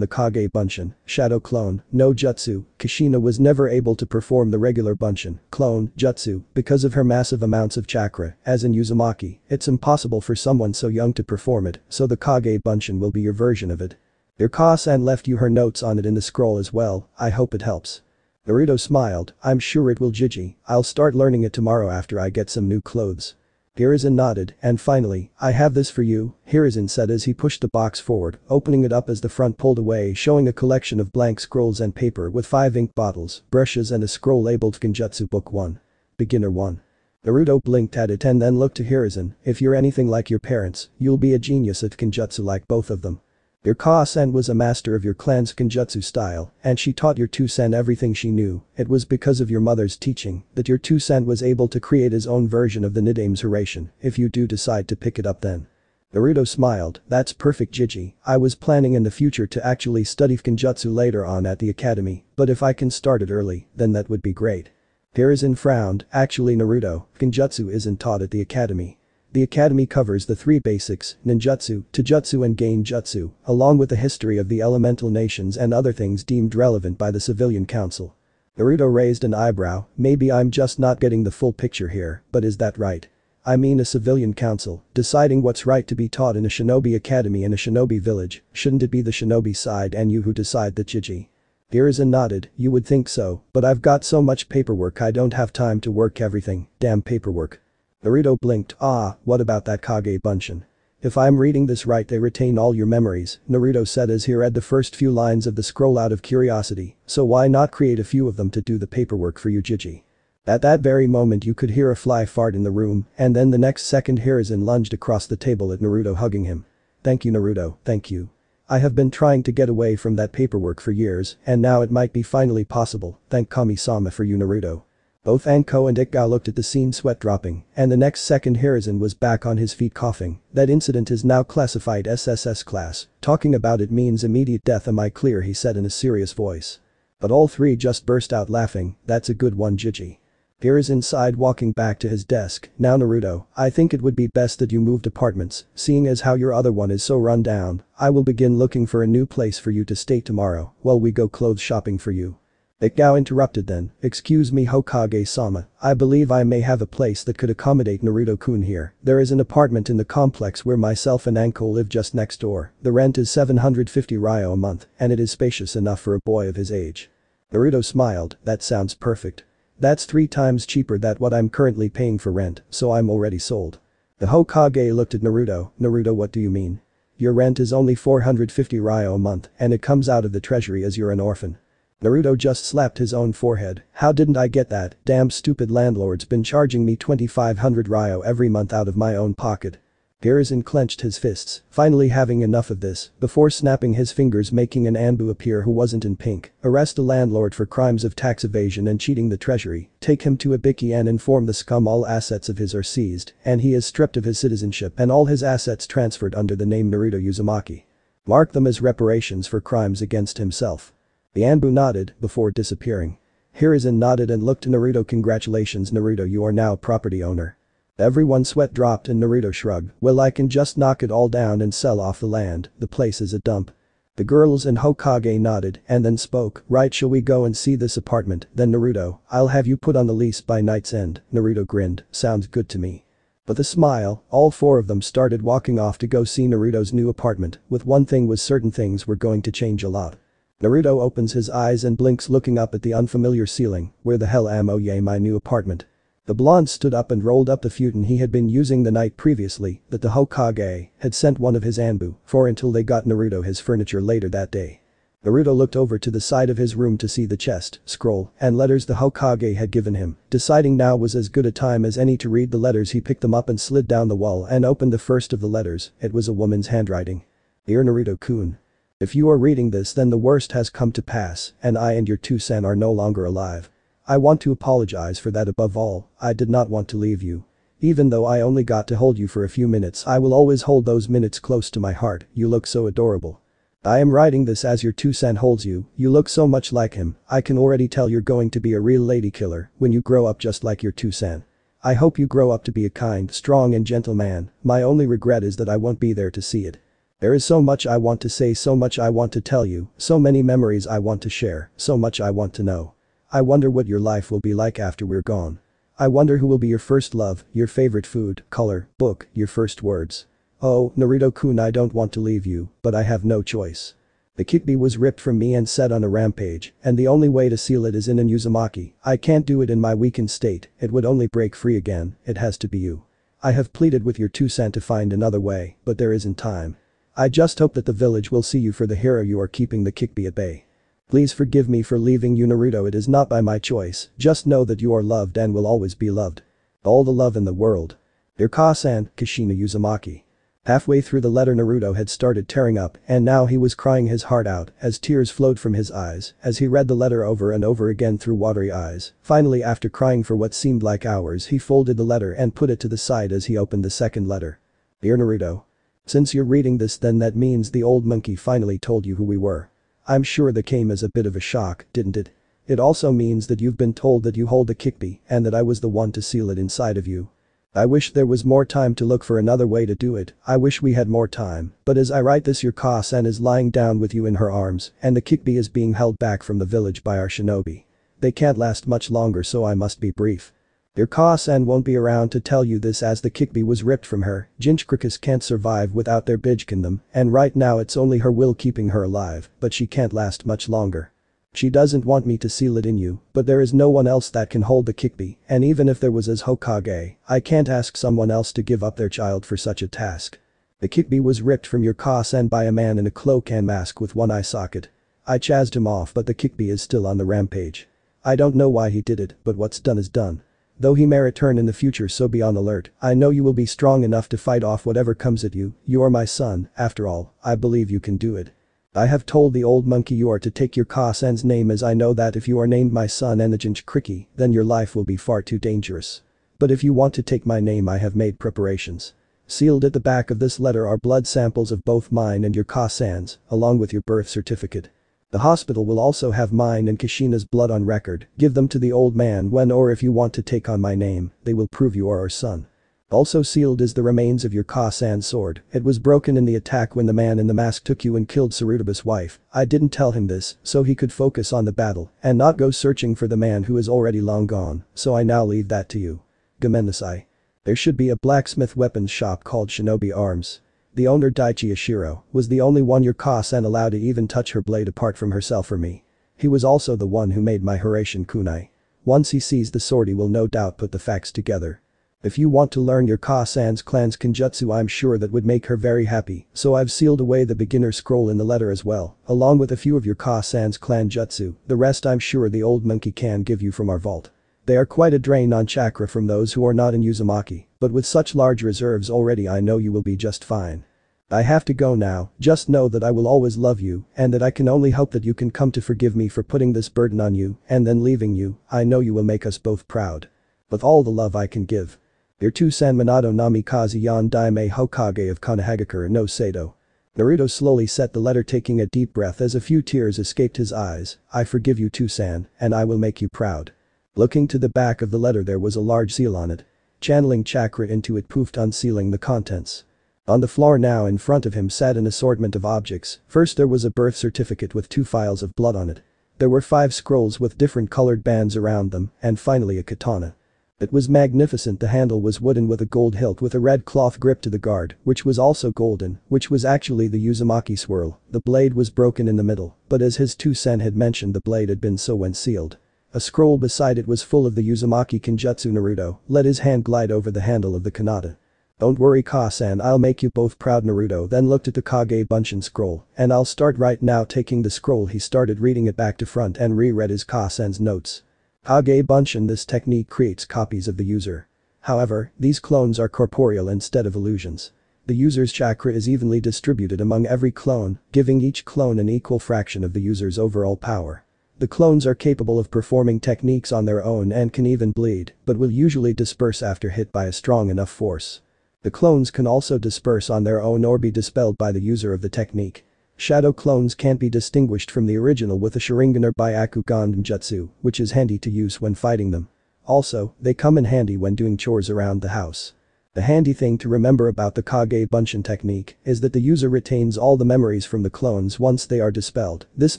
the Kage Bunshin, Shadow Clone, no Jutsu, Kushina was never able to perform the regular Bunshin, Clone, Jutsu, because of her massive amounts of chakra, as in Uzumaki, it's impossible for someone so young to perform it, so the Kage Bunshin will be your version of it. Your Ka-san left you her notes on it in the scroll as well, I hope it helps. Naruto smiled, I'm sure it will Jiji, I'll start learning it tomorrow after I get some new clothes. Hiruzen nodded, and finally, I have this for you, Hiruzen said as he pushed the box forward, opening it up as the front pulled away showing a collection of blank scrolls and paper with five ink bottles, brushes and a scroll labeled Kenjutsu Book 1. Beginner 1. Naruto blinked at it and then looked to Hiruzen, if you're anything like your parents, you'll be a genius at Kenjutsu like both of them. Your Ka-san was a master of your clan's Kenjutsu style, and she taught your Tou-san everything she knew, it was because of your mother's teaching that your Tou-san was able to create his own version of the Nidaime's Hiraishin, if you do decide to pick it up then. Naruto smiled, that's perfect Jiji, I was planning in the future to actually study Kenjutsu later on at the academy, but if I can start it early, then that would be great. Hiruzen frowned, actually Naruto, Genjutsu isn't taught at the academy. The academy covers the three basics, ninjutsu, taijutsu and genjutsu, along with the history of the elemental nations and other things deemed relevant by the civilian council. Naruto raised an eyebrow, maybe I'm just not getting the full picture here, but is that right? I mean a civilian council, deciding what's right to be taught in a shinobi academy in a shinobi village, shouldn't it be the shinobi side and you who decide the Jiji? Hiruzen nodded, you would think so, but I've got so much paperwork I don't have time to work everything, damn paperwork. Naruto blinked, ah, what about that Kage Bunshin? If I'm reading this right they retain all your memories, Naruto said as he read the first few lines of the scroll out of curiosity, so why not create a few of them to do the paperwork for you Jiji? At that very moment you could hear a fly fart in the room, and then the next second Hiruzen lunged across the table at Naruto hugging him. Thank you Naruto, thank you. I have been trying to get away from that paperwork for years, and now it might be finally possible, thank Kami-sama for you Naruto. Both Anko and Yugao looked at the scene sweat dropping, and the next second Hiruzen was back on his feet coughing, that incident is now classified SSS class, talking about it means immediate death am I clear he said in a serious voice. But all three just burst out laughing, that's a good one Jiji. Hiruzen inside walking back to his desk, now Naruto, I think it would be best that you moved apartments, seeing as how your other one is so run down, I will begin looking for a new place for you to stay tomorrow, while we go clothes shopping for you. Yugao interrupted then, excuse me Hokage-sama, I believe I may have a place that could accommodate Naruto-kun here, there is an apartment in the complex where myself and Anko live just next door, the rent is 750 ryo a month, and it is spacious enough for a boy of his age. Naruto smiled, that sounds perfect. That's three times cheaper than what I'm currently paying for rent, so I'm already sold. The Hokage looked at Naruto, Naruto what do you mean? Your rent is only 450 ryo a month and it comes out of the treasury as you're an orphan. Naruto just slapped his own forehead, how didn't I get that, damn stupid landlord's been charging me 2500 ryo every month out of my own pocket. Hiruzen clenched his fists, finally having enough of this, before snapping his fingers making an Anbu appear who wasn't in pink, arrest a landlord for crimes of tax evasion and cheating the treasury, take him to Ibiki and inform the scum all assets of his are seized, and he is stripped of his citizenship and all his assets transferred under the name Naruto Uzumaki. Mark them as reparations for crimes against himself. The Anbu nodded, before disappearing. Hiruzen nodded and looked to Naruto congratulations Naruto you are now property owner. Everyone's sweat dropped and Naruto shrugged, well I can just knock it all down and sell off the land, the place is a dump. The girls and Hokage nodded and then spoke, right shall we go and see this apartment, then Naruto, I'll have you put on the lease by night's end, Naruto grinned, sounds good to me. With a smile, all four of them started walking off to go see Naruto's new apartment, with one thing was certain things were going to change a lot. Naruto opens his eyes and blinks looking up at the unfamiliar ceiling, where the hell am yeah my new apartment, the blonde stood up and rolled up the futon he had been using the night previously that the Hokage had sent one of his Anbu for until they got Naruto his furniture later that day. Naruto looked over to the side of his room to see the chest, scroll, and letters the Hokage had given him, deciding now was as good a time as any to read the letters he picked them up and slid down the wall and opened the first of the letters, it was a woman's handwriting. Dear Naruto-kun. If you are reading this then the worst has come to pass, and I and your Tou-san are no longer alive. I want to apologize for that above all, I did not want to leave you. Even though I only got to hold you for a few minutes I will always hold those minutes close to my heart, you look so adorable. I am writing this as your Tou-san holds you, you look so much like him, I can already tell you're going to be a real lady killer when you grow up just like your Tou-san. I hope you grow up to be a kind, strong and gentle man, my only regret is that I won't be there to see it. There is so much I want to say so much I want to tell you, so many memories I want to share, so much I want to know. I wonder what your life will be like after we're gone. I wonder who will be your first love, your favorite food, color, book, your first words. Oh, Naruto-kun I don't want to leave you, but I have no choice. The Kyubi was ripped from me and set on a rampage, and the only way to seal it is in an Uzumaki, I can't do it in my weakened state, it would only break free again, it has to be you. I have pleaded with your Tou-san to find another way, but there isn't time. I just hope that the village will see you for the hero you are keeping the Kyubi at bay. Please forgive me for leaving you Naruto it is not by my choice, just know that you are loved and will always be loved. All the love in the world. Your Kasan, Kushina Uzumaki. Halfway through the letter Naruto had started tearing up and now he was crying his heart out as tears flowed from his eyes as he read the letter over and over again through watery eyes. Finally after crying for what seemed like hours he folded the letter and put it to the side as he opened the second letter. Dear Naruto. Since you're reading this then that means the old monkey finally told you who we were. I'm sure that came as a bit of a shock, didn't it? It also means that you've been told that you hold the Kyubi and that I was the one to seal it inside of you. I wish there was more time to look for another way to do it, I wish we had more time, but as I write this your Ka-san is lying down with you in her arms, and the Kyubi is being held back from the village by our shinobi. They can't last much longer so I must be brief. Your Ka-san won't be around to tell you this as the Kyubi was ripped from her, Jinchurikis can't survive without their Bijkindom, and right now it's only her will keeping her alive, but she can't last much longer. She doesn't want me to seal it in you, but there is no one else that can hold the Kyubi, and even if there was as Hokage, I can't ask someone else to give up their child for such a task. The Kyubi was ripped from your Ka-san by a man in a cloak and mask with one eye socket. I chased him off but the Kyubi is still on the rampage. I don't know why he did it, but what's done is done. Though he may return in the future so be on alert, I know you will be strong enough to fight off whatever comes at you, you are my son, after all, I believe you can do it. I have told the old monkey you are to take your Ka-san's name as I know that if you are named my son Enajinch Kriki, then your life will be far too dangerous. But if you want to take my name I have made preparations. Sealed at the back of this letter are blood samples of both mine and your Ka-san's, along with your birth certificate. The hospital will also have mine and Kushina's blood on record, give them to the old man when or if you want to take on my name, they will prove you are our son. Also sealed is the remains of your Ka-san sword, it was broken in the attack when the man in the mask took you and killed Sarutobi's wife, I didn't tell him this, so he could focus on the battle, and not go searching for the man who is already long gone, so I now leave that to you. Gomennasai. There should be a blacksmith weapons shop called Shinobi Arms. The owner Daichi Ashiro was the only one your Ka-san allowed to even touch her blade apart from herself or me. He was also the one who made my Hiraishin kunai. Once he sees the sword he will no doubt put the facts together. If you want to learn your Ka-san's clan's kenjutsu I'm sure that would make her very happy, so I've sealed away the beginner scroll in the letter as well, along with a few of your Ka-san's clan jutsu, the rest I'm sure the old monkey can give you from our vault. They are quite a drain on chakra from those who are not in Uzumaki, but with such large reserves already I know you will be just fine. I have to go now, just know that I will always love you and that I can only hope that you can come to forgive me for putting this burden on you and then leaving you, I know you will make us both proud. With all the love I can give. Your Tou-san Minato Namikaze Yondaime Hokage of Konohagakure no Sato. Naruto slowly set the letter taking a deep breath as a few tears escaped his eyes, I forgive you Tou-san, and I will make you proud. Looking to the back of the letter there was a large seal on it. Channeling chakra into it poofed unsealing the contents. On the floor now in front of him sat an assortment of objects, first there was a birth certificate with two files of blood on it. There were five scrolls with different colored bands around them, and finally a katana. It was magnificent the handle was wooden with a gold hilt with a red cloth grip to the guard, which was also golden, which was actually the Uzumaki swirl, the blade was broken in the middle, but as his Tou-san had mentioned the blade had been so when sealed. A scroll beside it was full of the Uzumaki Kenjutsu Naruto, let his hand glide over the handle of the katana. Don't worry Ka-san I'll make you both proud Naruto then looked at the Kage Bunshin scroll, and I'll start right now taking the scroll he started reading it back to front and reread his Ka-san's notes. Kage Bunshin this technique creates copies of the user. However, these clones are corporeal instead of illusions. The user's chakra is evenly distributed among every clone, giving each clone an equal fraction of the user's overall power. The clones are capable of performing techniques on their own and can even bleed, but will usually disperse after hit by a strong enough force. The clones can also disperse on their own or be dispelled by the user of the technique. Shadow clones can't be distinguished from the original with a Sharingan or Byakugan Jutsu, which is handy to use when fighting them. Also, they come in handy when doing chores around the house. The handy thing to remember about the Kage Bunshin technique is that the user retains all the memories from the clones once they are dispelled. This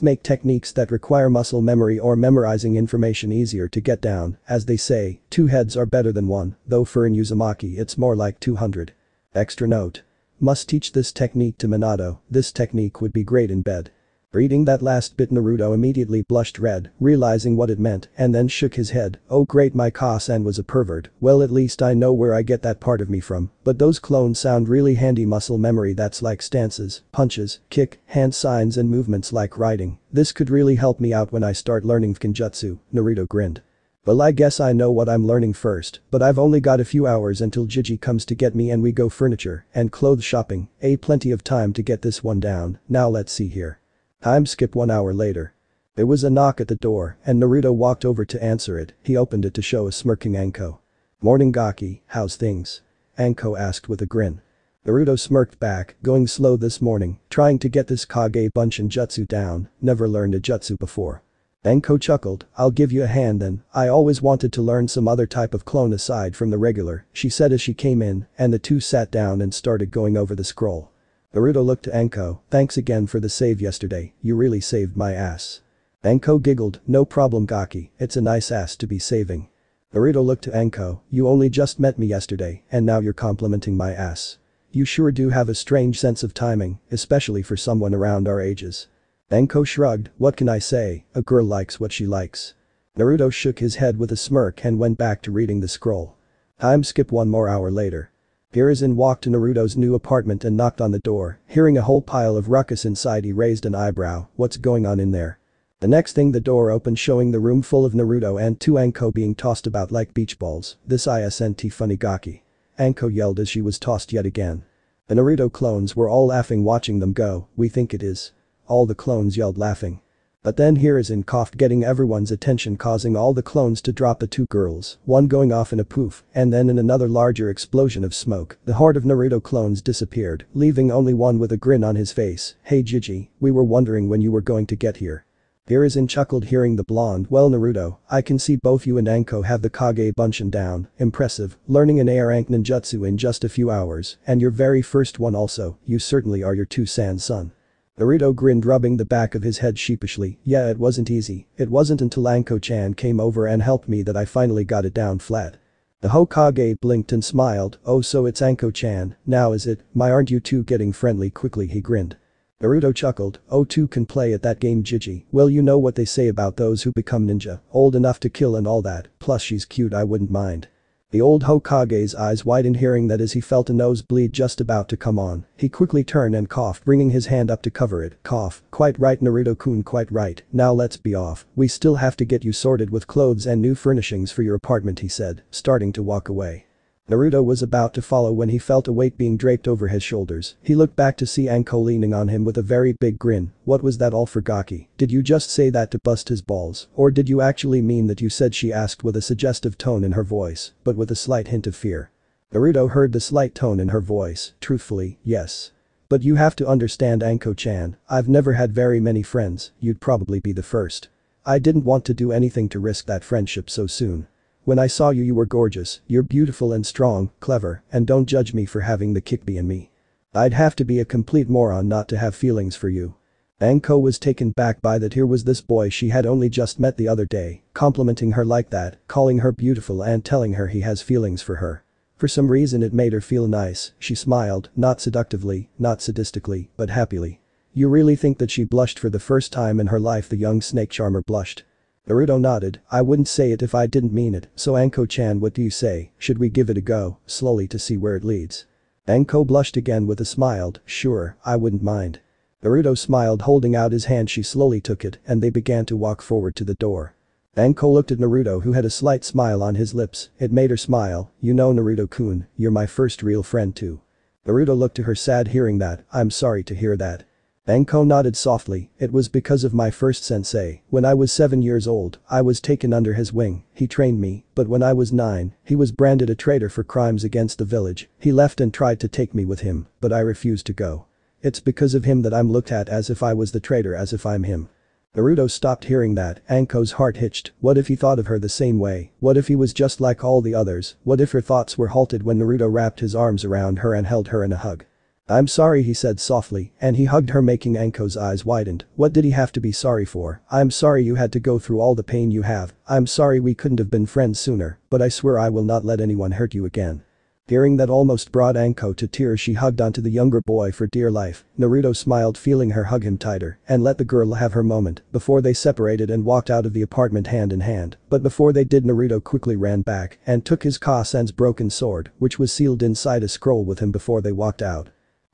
make techniques that require muscle memory or memorizing information easier to get down, as they say, two heads are better than one, though for in Uzumaki it's more like 200. Extra note. Must teach this technique to Minato, this technique would be great in bed. Reading that last bit Naruto immediately blushed red, realizing what it meant, and then shook his head, oh great my Ka-san was a pervert, well at least I know where I get that part of me from, but those clones sound really handy muscle memory that's like stances, punches, kick, hand signs and movements like riding, this could really help me out when I start learning Kenjutsu, Naruto grinned. Well I guess I know what I'm learning first, but I've only got a few hours until Jiji comes to get me and we go furniture and clothes shopping, a plenty of time to get this one down, now let's see here. Time skip one hour later. There was a knock at the door and Naruto walked over to answer it, he opened it to show a smirking Anko. Morning Gaki, how's things? Anko asked with a grin. Naruto smirked back, going slow this morning, trying to get this Kage Bunshin jutsu down, never learned a jutsu before. Anko chuckled, I'll give you a hand then, I always wanted to learn some other type of clone aside from the regular, she said as she came in, and the two sat down and started going over the scroll. Naruto looked to Anko, thanks again for the save yesterday, you really saved my ass. Anko giggled, no problem Gaki, it's a nice ass to be saving. Naruto looked to Anko, you only just met me yesterday, and now you're complimenting my ass. You sure do have a strange sense of timing, especially for someone around our ages. Anko shrugged, what can I say, a girl likes what she likes. Naruto shook his head with a smirk and went back to reading the scroll. Time skip one more hour later. Hiruzen walked to Naruto's new apartment and knocked on the door, hearing a whole pile of ruckus inside he raised an eyebrow, what's going on in there? The next thing the door opened showing the room full of Naruto and two Anko being tossed about like beach balls, this isn't funny Gaki. Anko yelled as she was tossed yet again. The Naruto clones were all laughing watching them go, we think it is. All the clones yelled laughing. But then Hiruzen coughed getting everyone's attention causing all the clones to drop the two girls, one going off in a poof, and then in another larger explosion of smoke, the horde of Naruto clones disappeared, leaving only one with a grin on his face, hey Jiji, we were wondering when you were going to get here. Hiruzen chuckled hearing the blonde, well Naruto, I can see both you and Anko have the Kage Bunshin down, impressive, learning an A rank ninjutsu in just a few hours, and your very first one also, you certainly are your Tou-san's son. Naruto grinned rubbing the back of his head sheepishly, yeah it wasn't easy, it wasn't until Anko-chan came over and helped me that I finally got it down flat. The Hokage blinked and smiled, oh so it's Anko-chan, now is it, my aren't you two getting friendly quickly? He grinned. Naruto chuckled, oh two can play at that game Jiji, well you know what they say about those who become ninja, old enough to kill and all that, plus she's cute. I wouldn't mind. The old Hokage's eyes widened hearing that as he felt a nosebleed just about to come on, he quickly turned and coughed bringing his hand up to cover it, cough, quite right Naruto-kun quite right, now let's be off, we still have to get you sorted with clothes and new furnishings for your apartment he said, starting to walk away. Naruto was about to follow when he felt a weight being draped over his shoulders. He looked back to see Anko leaning on him with a very big grin. What was that all for Gaki? Did you just say that to bust his balls? Or did you actually mean that you said she asked with a suggestive tone in her voice, but with a slight hint of fear? Naruto heard the slight tone in her voice, truthfully, yes. But you have to understand Anko-chan, I've never had very many friends, you'd probably be the first. I didn't want to do anything to risk that friendship so soon. When I saw you you were gorgeous, you're beautiful and strong, clever, and don't judge me for having the kick in me. I'd have to be a complete moron not to have feelings for you. Anko was taken back by that here was this boy she had only just met the other day, complimenting her like that, calling her beautiful and telling her he has feelings for her. For some reason it made her feel nice, she smiled, not seductively, not sadistically, but happily. You really think that she blushed for the first time in her life the young snake charmer blushed. Naruto nodded, I wouldn't say it if I didn't mean it, so Anko-chan what do you say, should we give it a go, slowly to see where it leads. Anko blushed again with a smile, sure, I wouldn't mind. Naruto smiled holding out his hand she slowly took it and they began to walk forward to the door. Anko looked at Naruto who had a slight smile on his lips, it made her smile, you know Naruto-kun, you're my first real friend too. Naruto looked to her sad hearing that, I'm sorry to hear that. Anko nodded softly, it was because of my first sensei, when I was 7 years old, I was taken under his wing, he trained me, but when I was 9, he was branded a traitor for crimes against the village, he left and tried to take me with him, but I refused to go. It's because of him that I'm looked at as if I was the traitor as if I'm him. Naruto stopped hearing that, Anko's heart hitched, what if he thought of her the same way, what if he was just like all the others, what if her thoughts were halted when Naruto wrapped his arms around her and held her in a hug. I'm sorry he said softly, and he hugged her making Anko's eyes widened. What did he have to be sorry for? I'm sorry you had to go through all the pain you have, I'm sorry we couldn't have been friends sooner, but I swear I will not let anyone hurt you again. Hearing that almost brought Anko to tears she hugged onto the younger boy for dear life, Naruto smiled feeling her hug him tighter and let the girl have her moment before they separated and walked out of the apartment hand in hand, but before they did Naruto quickly ran back and took his Ka-san's broken sword, which was sealed inside a scroll with him before they walked out.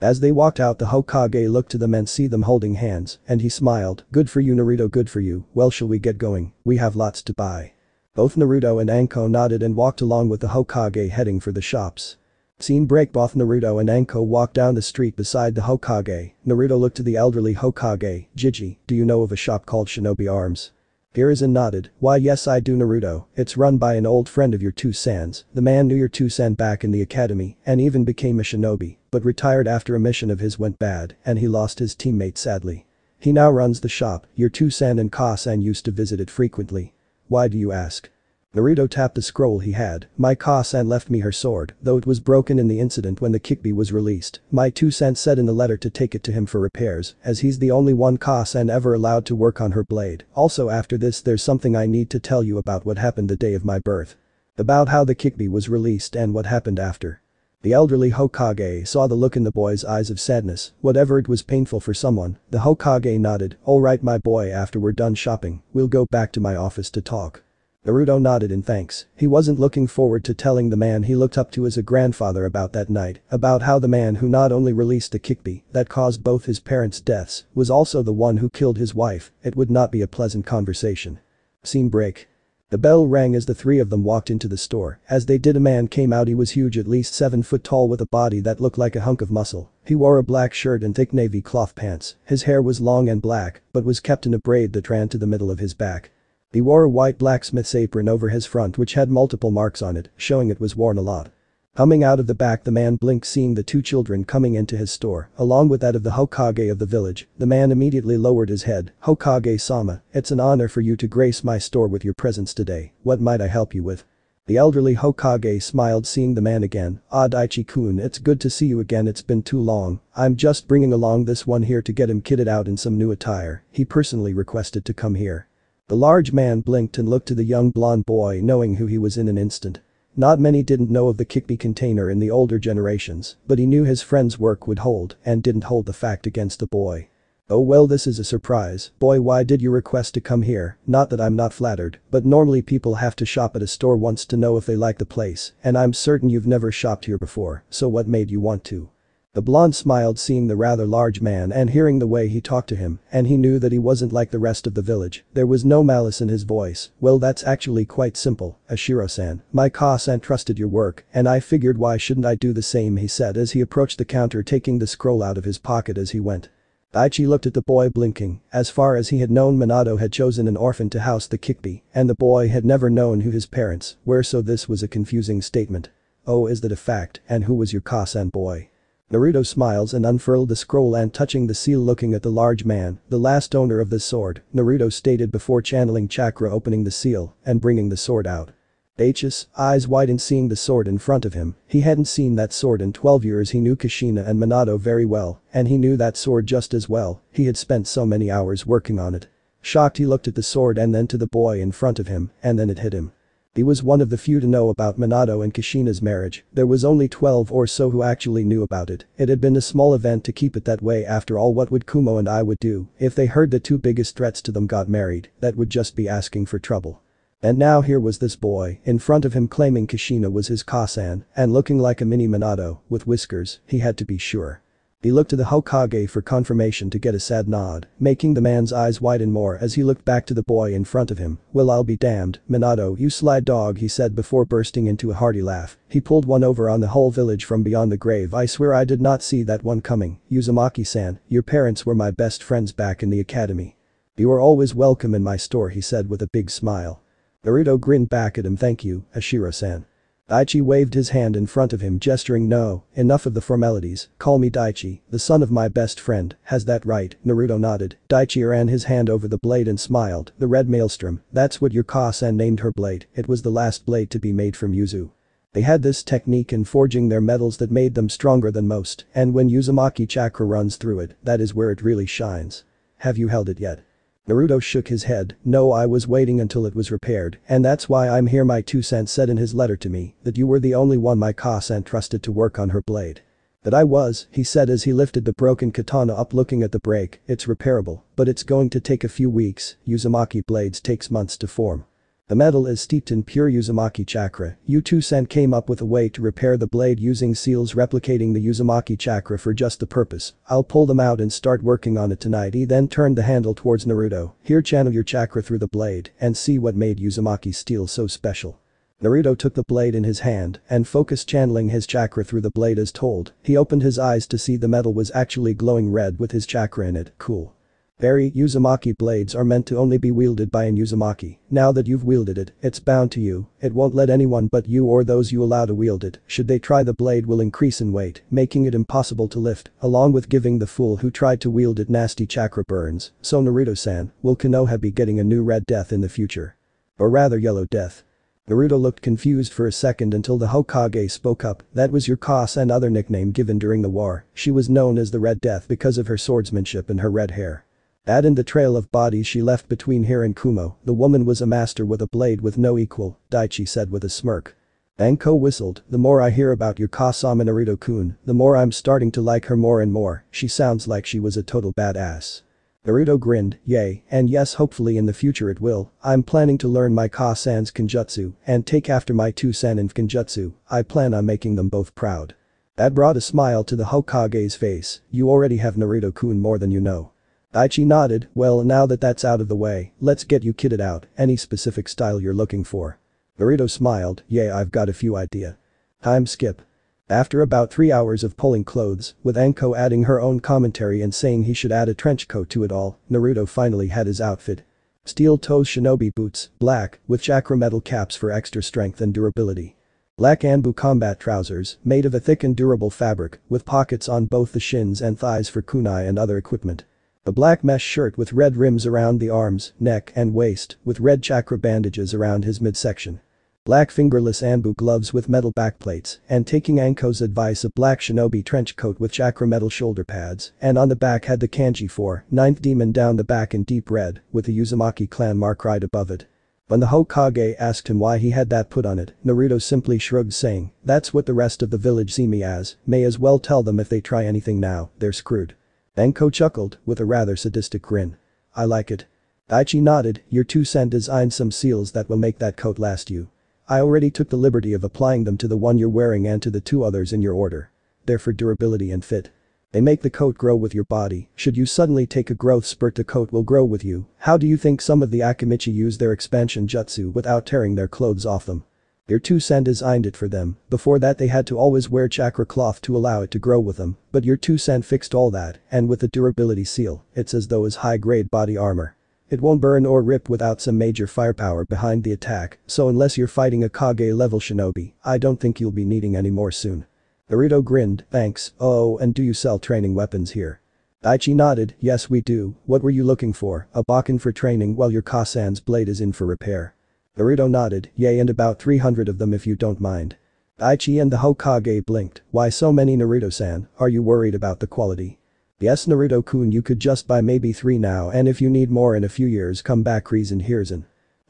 As they walked out the Hokage looked to them and see them holding hands, and he smiled, good for you Naruto good for you, well shall we get going, we have lots to buy. Both Naruto and Anko nodded and walked along with the Hokage heading for the shops. Scene break both Naruto and Anko walked down the street beside the Hokage, Naruto looked to the elderly Hokage, Jiji, do you know of a shop called Shinobi Arms? Hiruzen nodded, why yes I do Naruto, it's run by an old friend of your Tou-san's, the man knew your Tou-san back in the academy and even became a shinobi, but retired after a mission of his went bad and he lost his teammate sadly. He now runs the shop, your Tou-san and Ka-san used to visit it frequently. Why do you ask? Naruto tapped the scroll he had, my Ka-san left me her sword, though it was broken in the incident when the Kyuubi was released. My Tou-san said in the letter to take it to him for repairs, as he's the only one Ka-san ever allowed to work on her blade. Also after this there's something I need to tell you about what happened the day of my birth. About how the Kyuubi was released and what happened after. The elderly Hokage saw the look in the boy's eyes of sadness, whatever it was painful for someone, the Hokage nodded, alright my boy after we're done shopping, we'll go back to my office to talk. Naruto nodded in thanks. He wasn't looking forward to telling the man he looked up to as a grandfather about that night, about how the man who not only released the Kyuubi that caused both his parents' deaths was also the one who killed his wife, it would not be a pleasant conversation. Scene break. The bell rang as the three of them walked into the store. As they did a man came out he was huge at least 7 foot tall with a body that looked like a hunk of muscle. He wore a black shirt and thick navy cloth pants. His hair was long and black, but was kept in a braid that ran to the middle of his back. He wore a white blacksmith's apron over his front which had multiple marks on it, showing it was worn a lot. Coming out of the back the man blinked seeing the two children coming into his store, along with that of the Hokage of the village, the man immediately lowered his head, Hokage-sama, it's an honor for you to grace my store with your presence today, what might I help you with? The elderly Hokage smiled seeing the man again, ah Daichi-kun it's good to see you again. It's been too long, I'm just bringing along this one here to get him kitted out in some new attire, he personally requested to come here. The large man blinked and looked to the young blond boy knowing who he was in an instant. Not many didn't know of the Kyuubi container in the older generations, but he knew his friend's work would hold and didn't hold the fact against the boy. Oh well this is a surprise, boy why did you request to come here, not that I'm not flattered, but normally people have to shop at a store once to know if they like the place, and I'm certain you've never shopped here before, so what made you want to? The blonde smiled seeing the rather large man and hearing the way he talked to him, and he knew that he wasn't like the rest of the village, there was no malice in his voice, well that's actually quite simple, Ashiro-san, my Ka-san trusted your work, and I figured why shouldn't I do the same he said as he approached the counter taking the scroll out of his pocket as he went. Daichi looked at the boy blinking, as far as he had known Minato had chosen an orphan to house the Kyuubi, and the boy had never known who his parents were so this was a confusing statement. Oh is that a fact, and who was your Ka-san boy? Naruto smiles and unfurled the scroll and touching the seal looking at the large man, the last owner of the sword, Naruto stated before channeling chakra opening the seal and bringing the sword out. H's eyes widened seeing the sword in front of him, he hadn't seen that sword in 12 years he knew Kushina and Minato very well, and he knew that sword just as well, he had spent so many hours working on it. Shocked he looked at the sword and then to the boy in front of him, and then it hit him. He was one of the few to know about Minato and Kushina's marriage, there was only 12 or so who actually knew about it, it had been a small event to keep it that way after all what would Kumo and I would do if they heard the two biggest threats to them got married, that would just be asking for trouble. And now here was this boy, in front of him claiming Kushina was his Kasan, and looking like a mini Minato, with whiskers, he had to be sure. He looked to the Hokage for confirmation to get a sad nod, making the man's eyes widen more as he looked back to the boy in front of him. Well I'll be damned, Minato you sly dog he said before bursting into a hearty laugh. He pulled one over on the whole village from beyond the grave I swear I did not see that one coming, Uzumaki-san, your parents were my best friends back in the academy. You are always welcome in my store he said with a big smile. Naruto grinned back at him thank you, Ashiro-san. Daichi waved his hand in front of him gesturing no, enough of the formalities, call me Daichi, the son of my best friend, has that right, Naruto nodded, Daichi ran his hand over the blade and smiled, the red maelstrom, that's what your Ka-san named her blade, it was the last blade to be made from Uzu. They had this technique in forging their metals that made them stronger than most, and when Uzumaki chakra runs through it, that is where it really shines. Have you held it yet? Naruto shook his head, no I was waiting until it was repaired, and that's why I'm here my Tou-san said in his letter to me, that you were the only one my Ka-san trusted to work on her blade. That I was, he said as he lifted the broken katana up looking at the break, it's repairable, but it's going to take a few weeks, Uzumaki blades takes months to form. The metal is steeped in pure Uzumaki chakra. U2-sen came up with a way to repair the blade using seals replicating the Uzumaki chakra for just the purpose. I'll pull them out and start working on it tonight. He then turned the handle towards Naruto. Here channel your chakra through the blade and see what made Uzumaki steel so special. Naruto took the blade in his hand and focused channeling his chakra through the blade as told. He opened his eyes to see the metal was actually glowing red with his chakra in it. Cool. Barry, Uzumaki blades are meant to only be wielded by an Uzumaki. Now that you've wielded it, it's bound to you. It won't let anyone but you or those you allow to wield it. Should they try the blade will increase in weight, making it impossible to lift, along with giving the fool who tried to wield it nasty chakra burns. So Naruto-san, will Konoha be getting a new red death in the future? Or rather yellow death. Naruto looked confused for a second until the Hokage spoke up, that was your Kase and other nickname given during the war, she was known as the Red Death because of her swordsmanship and her red hair. Add in the trail of bodies she left between here and Kumo, the woman was a master with a blade with no equal, Daichi said with a smirk. Anko whistled, the more I hear about your Kasama Naruto-kun, the more I'm starting to like her more and more, she sounds like she was a total badass. Naruto grinned, yay, and yes hopefully in the future it will, I'm planning to learn my Ka-san's Kenjutsu and take after my Tou-san in Kenjutsu, I plan on making them both proud. That brought a smile to the Hokage's face, you already have Naruto-kun more than you know. Daichi nodded, well now that that's out of the way, let's get you kitted out, any specific style you're looking for. Naruto smiled, yeah I've got a few idea. Time skip. After about three hours of pulling clothes, with Anko adding her own commentary and saying he should add a trench coat to it all, Naruto finally had his outfit. Steel toes shinobi boots, black, with chakra metal caps for extra strength and durability. Black Anbu combat trousers, made of a thick and durable fabric, with pockets on both the shins and thighs for kunai and other equipment. A black mesh shirt with red rims around the arms, neck and waist, with red chakra bandages around his midsection. Black fingerless Anbu gloves with metal backplates, and taking Anko's advice a black shinobi trench coat with chakra metal shoulder pads, and on the back had the kanji for, ninth demon down the back in deep red, with the Uzumaki clan mark right above it. When the Hokage asked him why he had that put on it, Naruto simply shrugged saying, that's what the rest of the village see me as, may as well tell them if they try anything now, they're screwed. Anko chuckled, with a rather sadistic grin. I like it. Daichi nodded, your Tou-san designed some seals that will make that coat last you. I already took the liberty of applying them to the one you're wearing and to the two others in your order. They're for durability and fit. They make the coat grow with your body, should you suddenly take a growth spurt the coat will grow with you. How do you think some of the Akimichi use their expansion jutsu without tearing their clothes off them? Your Tou-san designed it for them, before that they had to always wear chakra cloth to allow it to grow with them, but your Tou-san fixed all that, and with the durability seal, it's as though it's high-grade body armor. It won't burn or rip without some major firepower behind the attack, so unless you're fighting a Kage-level shinobi, I don't think you'll be needing any more soon. Naruto grinned, thanks, oh and do you sell training weapons here? Daichi nodded, yes we do, what were you looking for, a bakken for training while your Kasan's blade is in for repair. Naruto nodded, yay and about 300 of them if you don't mind. Daichi and the Hokage blinked, why so many Naruto-san, are you worried about the quality? Yes Naruto-kun you could just buy maybe 3 now and if you need more in a few years come back reason here's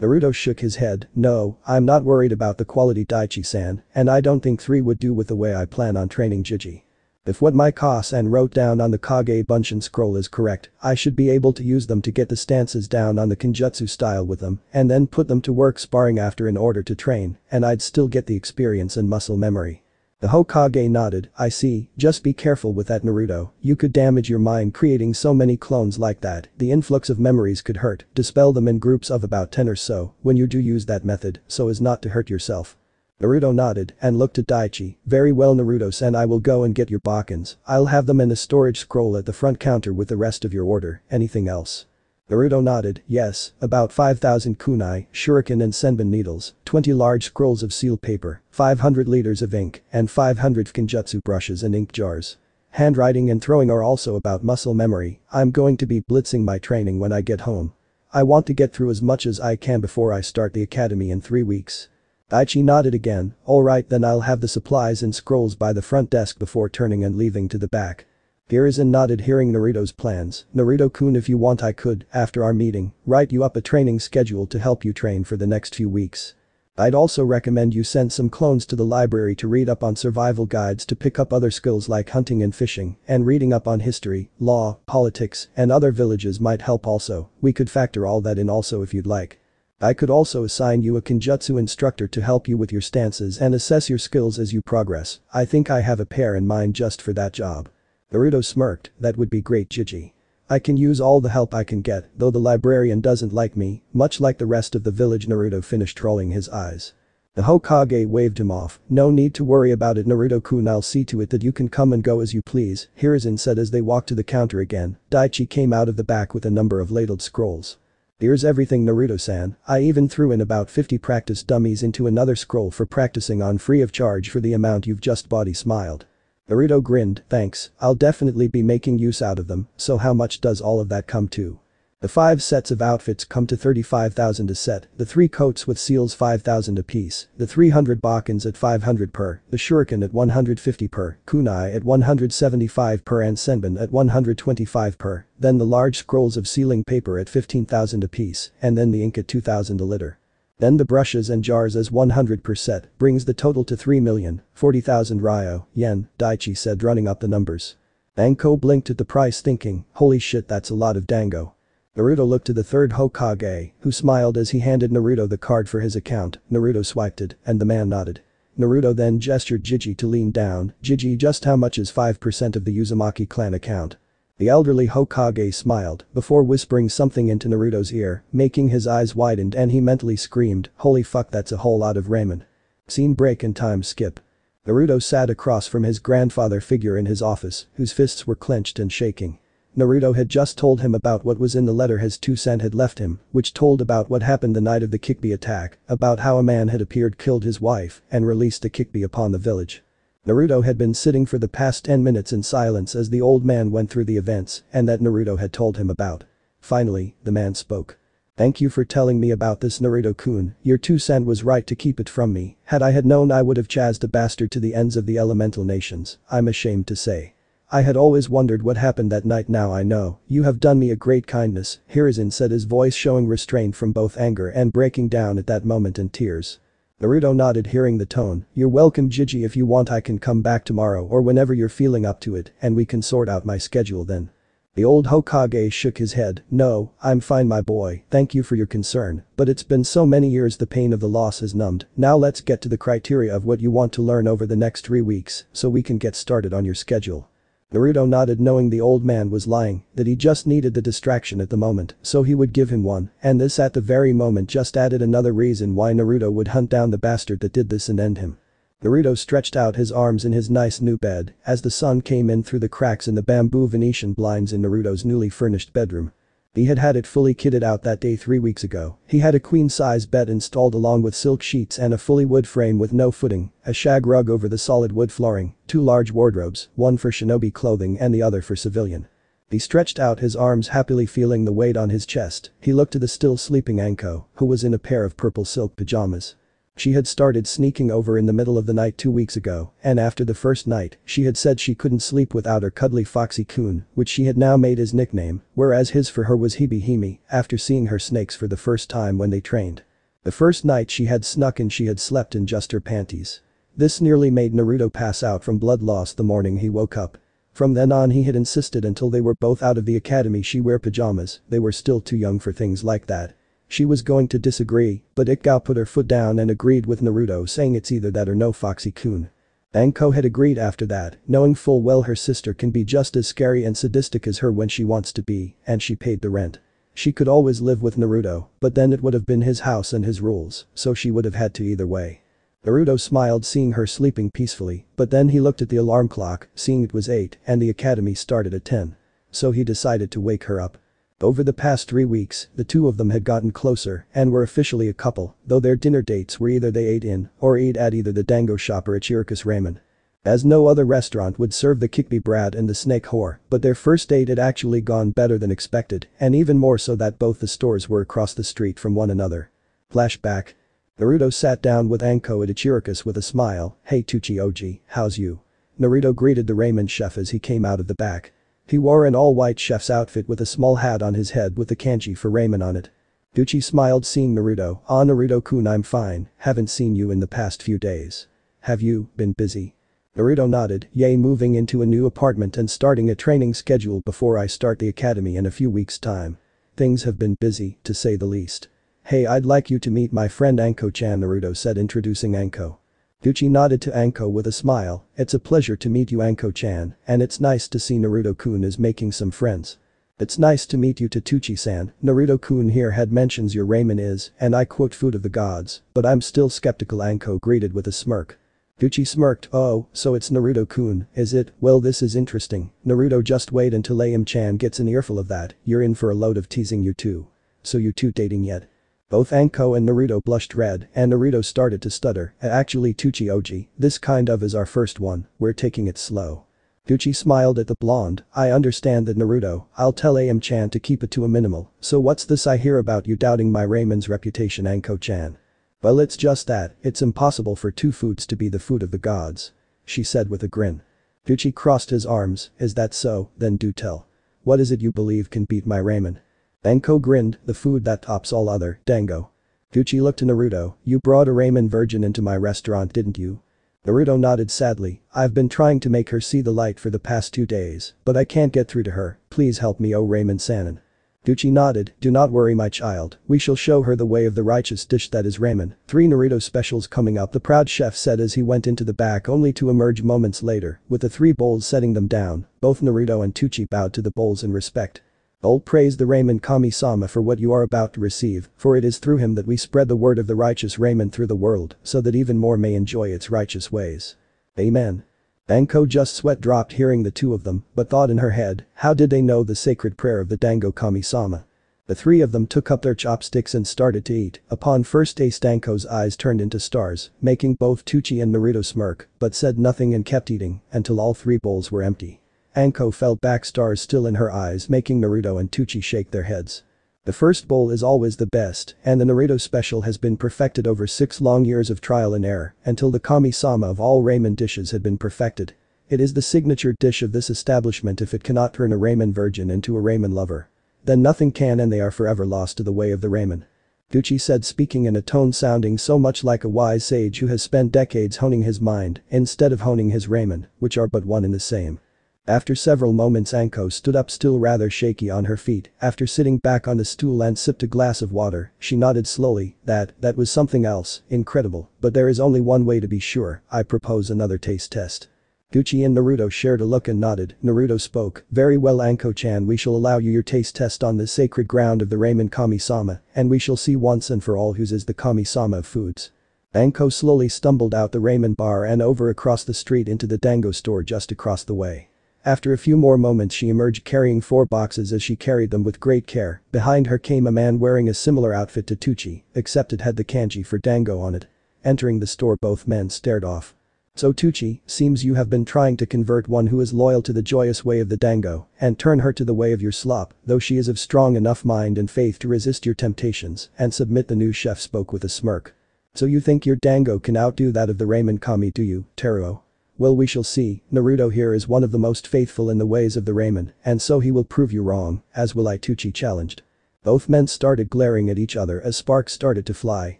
Naruto shook his head, no, I'm not worried about the quality Daichi-san, and I don't think 3 would do with the way I plan on training Jiji. If what my Ka-san wrote down on the Kage Bunshin scroll is correct, I should be able to use them to get the stances down on the Kenjutsu style with them, and then put them to work sparring after in order to train, and I'd still get the experience and muscle memory. The Hokage nodded, I see, just be careful with that Naruto, you could damage your mind creating so many clones like that, the influx of memories could hurt, dispel them in groups of about 10 or so, when you do use that method, so as not to hurt yourself. Naruto nodded and looked at Daichi, very well Naruto-san I will go and get your Bakkens, I'll have them in the storage scroll at the front counter with the rest of your order, anything else? Naruto nodded, yes, about 5,000 kunai, shuriken and senbon needles, 20 large scrolls of seal paper, 500 liters of ink, and 500 kenjutsu brushes and ink jars. Handwriting and throwing are also about muscle memory, I'm going to be blitzing my training when I get home. I want to get through as much as I can before I start the academy in three weeks. Daichi nodded again, alright then I'll have the supplies and scrolls by the front desk before turning and leaving to the back. Hiruzen nodded hearing Naruto's plans, Naruto-kun if you want I could, after our meeting, write you up a training schedule to help you train for the next few weeks. I'd also recommend you send some clones to the library to read up on survival guides to pick up other skills like hunting and fishing, and reading up on history, law, politics, and other villages might help also, we could factor all that in also if you'd like. I could also assign you a Kenjutsu instructor to help you with your stances and assess your skills as you progress, I think I have a pair in mind just for that job. Naruto smirked, that would be great Jiji. I can use all the help I can get, though the librarian doesn't like me, much like the rest of the village Naruto finished rolling his eyes. The Hokage waved him off, no need to worry about it Naruto-kun I'll see to it that you can come and go as you please, Hiruzen said as they walked to the counter again, Daichi came out of the back with a number of ladled scrolls. Here's everything Naruto-san, I even threw in about 50 practice dummies into another scroll for practicing on free of charge for the amount you've just bought smiled. Naruto grinned, thanks, I'll definitely be making use out of them, so how much does all of that come to? The five sets of outfits come to 35,000 a set, the three coats with seals 5,000 apiece, the 300 Bakens at 500 per, the shuriken at 150 per, kunai at 175 per and senbon at 125 per, then the large scrolls of sealing paper at 15,000 apiece, and then the ink at 2,000 a liter. Then the brushes and jars as 100 per set, brings the total to 3,040,000 ryo, yen, Daichi said running up the numbers. Anko blinked at the price thinking, holy shit that's a lot of dango. Naruto looked to the third Hokage, who smiled as he handed Naruto the card for his account, Naruto swiped it, and the man nodded. Naruto then gestured Jiji to lean down, Jiji just how much is 5% of the Uzumaki clan account? The elderly Hokage smiled, before whispering something into Naruto's ear, making his eyes widened and he mentally screamed, holy fuck that's a whole lot of ramen. Scene break and time skip. Naruto sat across from his grandfather figure in his office, whose fists were clenched and shaking. Naruto had just told him about what was in the letter his Tou-san had left him, which told about what happened the night of the Kyuubi attack, about how a man had appeared killed his wife and released the Kyuubi upon the village. Naruto had been sitting for the past 10 minutes in silence as the old man went through the events and that Naruto had told him about. Finally, the man spoke. Thank you for telling me about this Naruto-kun, your Tou-san was right to keep it from me, had I had known I would have chased a bastard to the ends of the elemental nations, I'm ashamed to say. I had always wondered what happened that night now I know, you have done me a great kindness, Hiruzen said his voice showing restraint from both anger and breaking down at that moment in tears. Naruto nodded hearing the tone, you're welcome Jiji if you want I can come back tomorrow or whenever you're feeling up to it and we can sort out my schedule then. The old Hokage shook his head, no, I'm fine my boy, thank you for your concern, but it's been so many years the pain of the loss has numbed, now let's get to the criteria of what you want to learn over the next three weeks so we can get started on your schedule. Naruto nodded knowing the old man was lying, that he just needed the distraction at the moment, so he would give him one, and this at the very moment just added another reason why Naruto would hunt down the bastard that did this and end him. Naruto stretched out his arms in his nice new bed as the sun came in through the cracks in the bamboo Venetian blinds in Naruto's newly furnished bedroom. He had had it fully kitted out that day three weeks ago. He had a queen-size bed installed along with silk sheets and a fully wood frame with no footing, a shag rug over the solid wood flooring, two large wardrobes, one for shinobi clothing and the other for civilian. He stretched out his arms happily feeling the weight on his chest, he looked to the still sleeping Anko, who was in a pair of purple silk pajamas. She had started sneaking over in the middle of the night two weeks ago, and after the first night, she had said she couldn't sleep without her cuddly Foxy-kun, which she had now made his nickname, whereas his for her was Hebi-Hime, after seeing her snakes for the first time when they trained. The first night she had snuck and she had slept in just her panties. This nearly made Naruto pass out from blood loss the morning he woke up. From then on he had insisted until they were both out of the academy she wear pajamas, they were still too young for things like that. She was going to disagree, but Ikko put her foot down and agreed with Naruto saying it's either that or no Foxy-kun. Anko had agreed after that, knowing full well her sister can be just as scary and sadistic as her when she wants to be, and she paid the rent. She could always live with Naruto, but then it would have been his house and his rules, so she would have had to either way. Naruto smiled seeing her sleeping peacefully, but then he looked at the alarm clock, seeing it was 8 and the academy started at 10. So he decided to wake her up. Over the past three weeks, the two of them had gotten closer and were officially a couple, though their dinner dates were either they ate in or ate at either the Dango shop or Ichiraku's Ramen. As no other restaurant would serve the Kyuubi brat and the snake whore, but their first date had actually gone better than expected, and even more so that both the stores were across the street from one another. Flashback. Naruto sat down with Anko at Ichiraku's with a smile, hey Teuchi Oji, how's you? Naruto greeted the ramen chef as he came out of the back. He wore an all-white chef's outfit with a small hat on his head with the kanji for ramen on it. Teuchi smiled seeing Naruto, ah Naruto-kun I'm fine, haven't seen you in the past few days. Have you been busy? Naruto nodded, yay moving into a new apartment and starting a training schedule before I start the academy in a few weeks time. Things have been busy, to say the least. Hey I'd like you to meet my friend Anko-chan Naruto said introducing Anko. Teuchi nodded to Anko with a smile, it's a pleasure to meet you Anko-chan, and it's nice to see Naruto-kun is making some friends. It's nice to meet you Teuchi-san, Naruto-kun here had mentions your ramen is, and I quote food of the gods, but I'm still skeptical Anko greeted with a smirk. Teuchi smirked, oh, so it's Naruto-kun, is it? Well this is interesting, Naruto just wait until Ayame-chan gets an earful of that, you're in for a load of teasing you two. So you two dating yet? Both Anko and Naruto blushed red and Naruto started to stutter, actually Teuchi Oji, this kind of is our first one, we're taking it slow. Teuchi smiled at the blonde, I understand that Naruto, I'll tell Ayame-chan to keep it to a minimal, so what's this I hear about you doubting my ramen's reputation Anko-chan? Well it's just that, it's impossible for two foods to be the food of the gods. She said with a grin. Teuchi crossed his arms, is that so, then do tell. What is it you believe can beat my ramen? Anko grinned, the food that tops all other, dango. Teuchi looked to Naruto, you brought a ramen virgin into my restaurant didn't you? Naruto nodded sadly, I've been trying to make her see the light for the past two days, but I can't get through to her, please help me oh ramen Sannin. Teuchi nodded, do not worry my child, we shall show her the way of the righteous dish that is ramen. Three Naruto specials coming up the proud chef said as he went into the back only to emerge moments later, with the three bowls setting them down, both Naruto and Teuchi bowed to the bowls in respect. All praise the ramen Kami-sama for what you are about to receive, for it is through him that we spread the word of the righteous ramen through the world, so that even more may enjoy its righteous ways. Amen. Anko just sweat dropped hearing the two of them, but thought in her head, how did they know the sacred prayer of the Dango Kami-sama? The three of them took up their chopsticks and started to eat, upon first taste Anko's eyes turned into stars, making both Teuchi and Naruto smirk, but said nothing and kept eating, until all three bowls were empty. Anko felt back stars still in her eyes making Naruto and Teuchi shake their heads. The first bowl is always the best, and the Naruto special has been perfected over six long years of trial and error, until the kami-sama of all ramen dishes had been perfected. It is the signature dish of this establishment if it cannot turn a ramen virgin into a ramen lover. Then nothing can and they are forever lost to the way of the ramen. Teuchi said speaking in a tone sounding so much like a wise sage who has spent decades honing his mind instead of honing his ramen, which are but one and the same. After several moments Anko stood up still rather shaky on her feet, after sitting back on the stool and sipped a glass of water, she nodded slowly, that, that was something else, incredible, but there is only one way to be sure, I propose another taste test. Teuchi and Naruto shared a look and nodded, Naruto spoke, very well Anko-chan we shall allow you your taste test on the sacred ground of the Ramen Kami-sama, and we shall see once and for all whose is the Kami-sama of foods. Anko slowly stumbled out the ramen bar and over across the street into the dango store just across the way. After a few more moments she emerged carrying four boxes as she carried them with great care, behind her came a man wearing a similar outfit to Teuchi, except it had the kanji for dango on it. Entering the store both men stared off. So Teuchi, seems you have been trying to convert one who is loyal to the joyous way of the dango, and turn her to the way of your slop, though she is of strong enough mind and faith to resist your temptations and submit the new chef spoke with a smirk. So you think your dango can outdo that of the Ramen kami do you, Teruo? Well we shall see, Naruto here is one of the most faithful in the ways of the ramen, and so he will prove you wrong, as will Teuchi challenged. Both men started glaring at each other as sparks started to fly,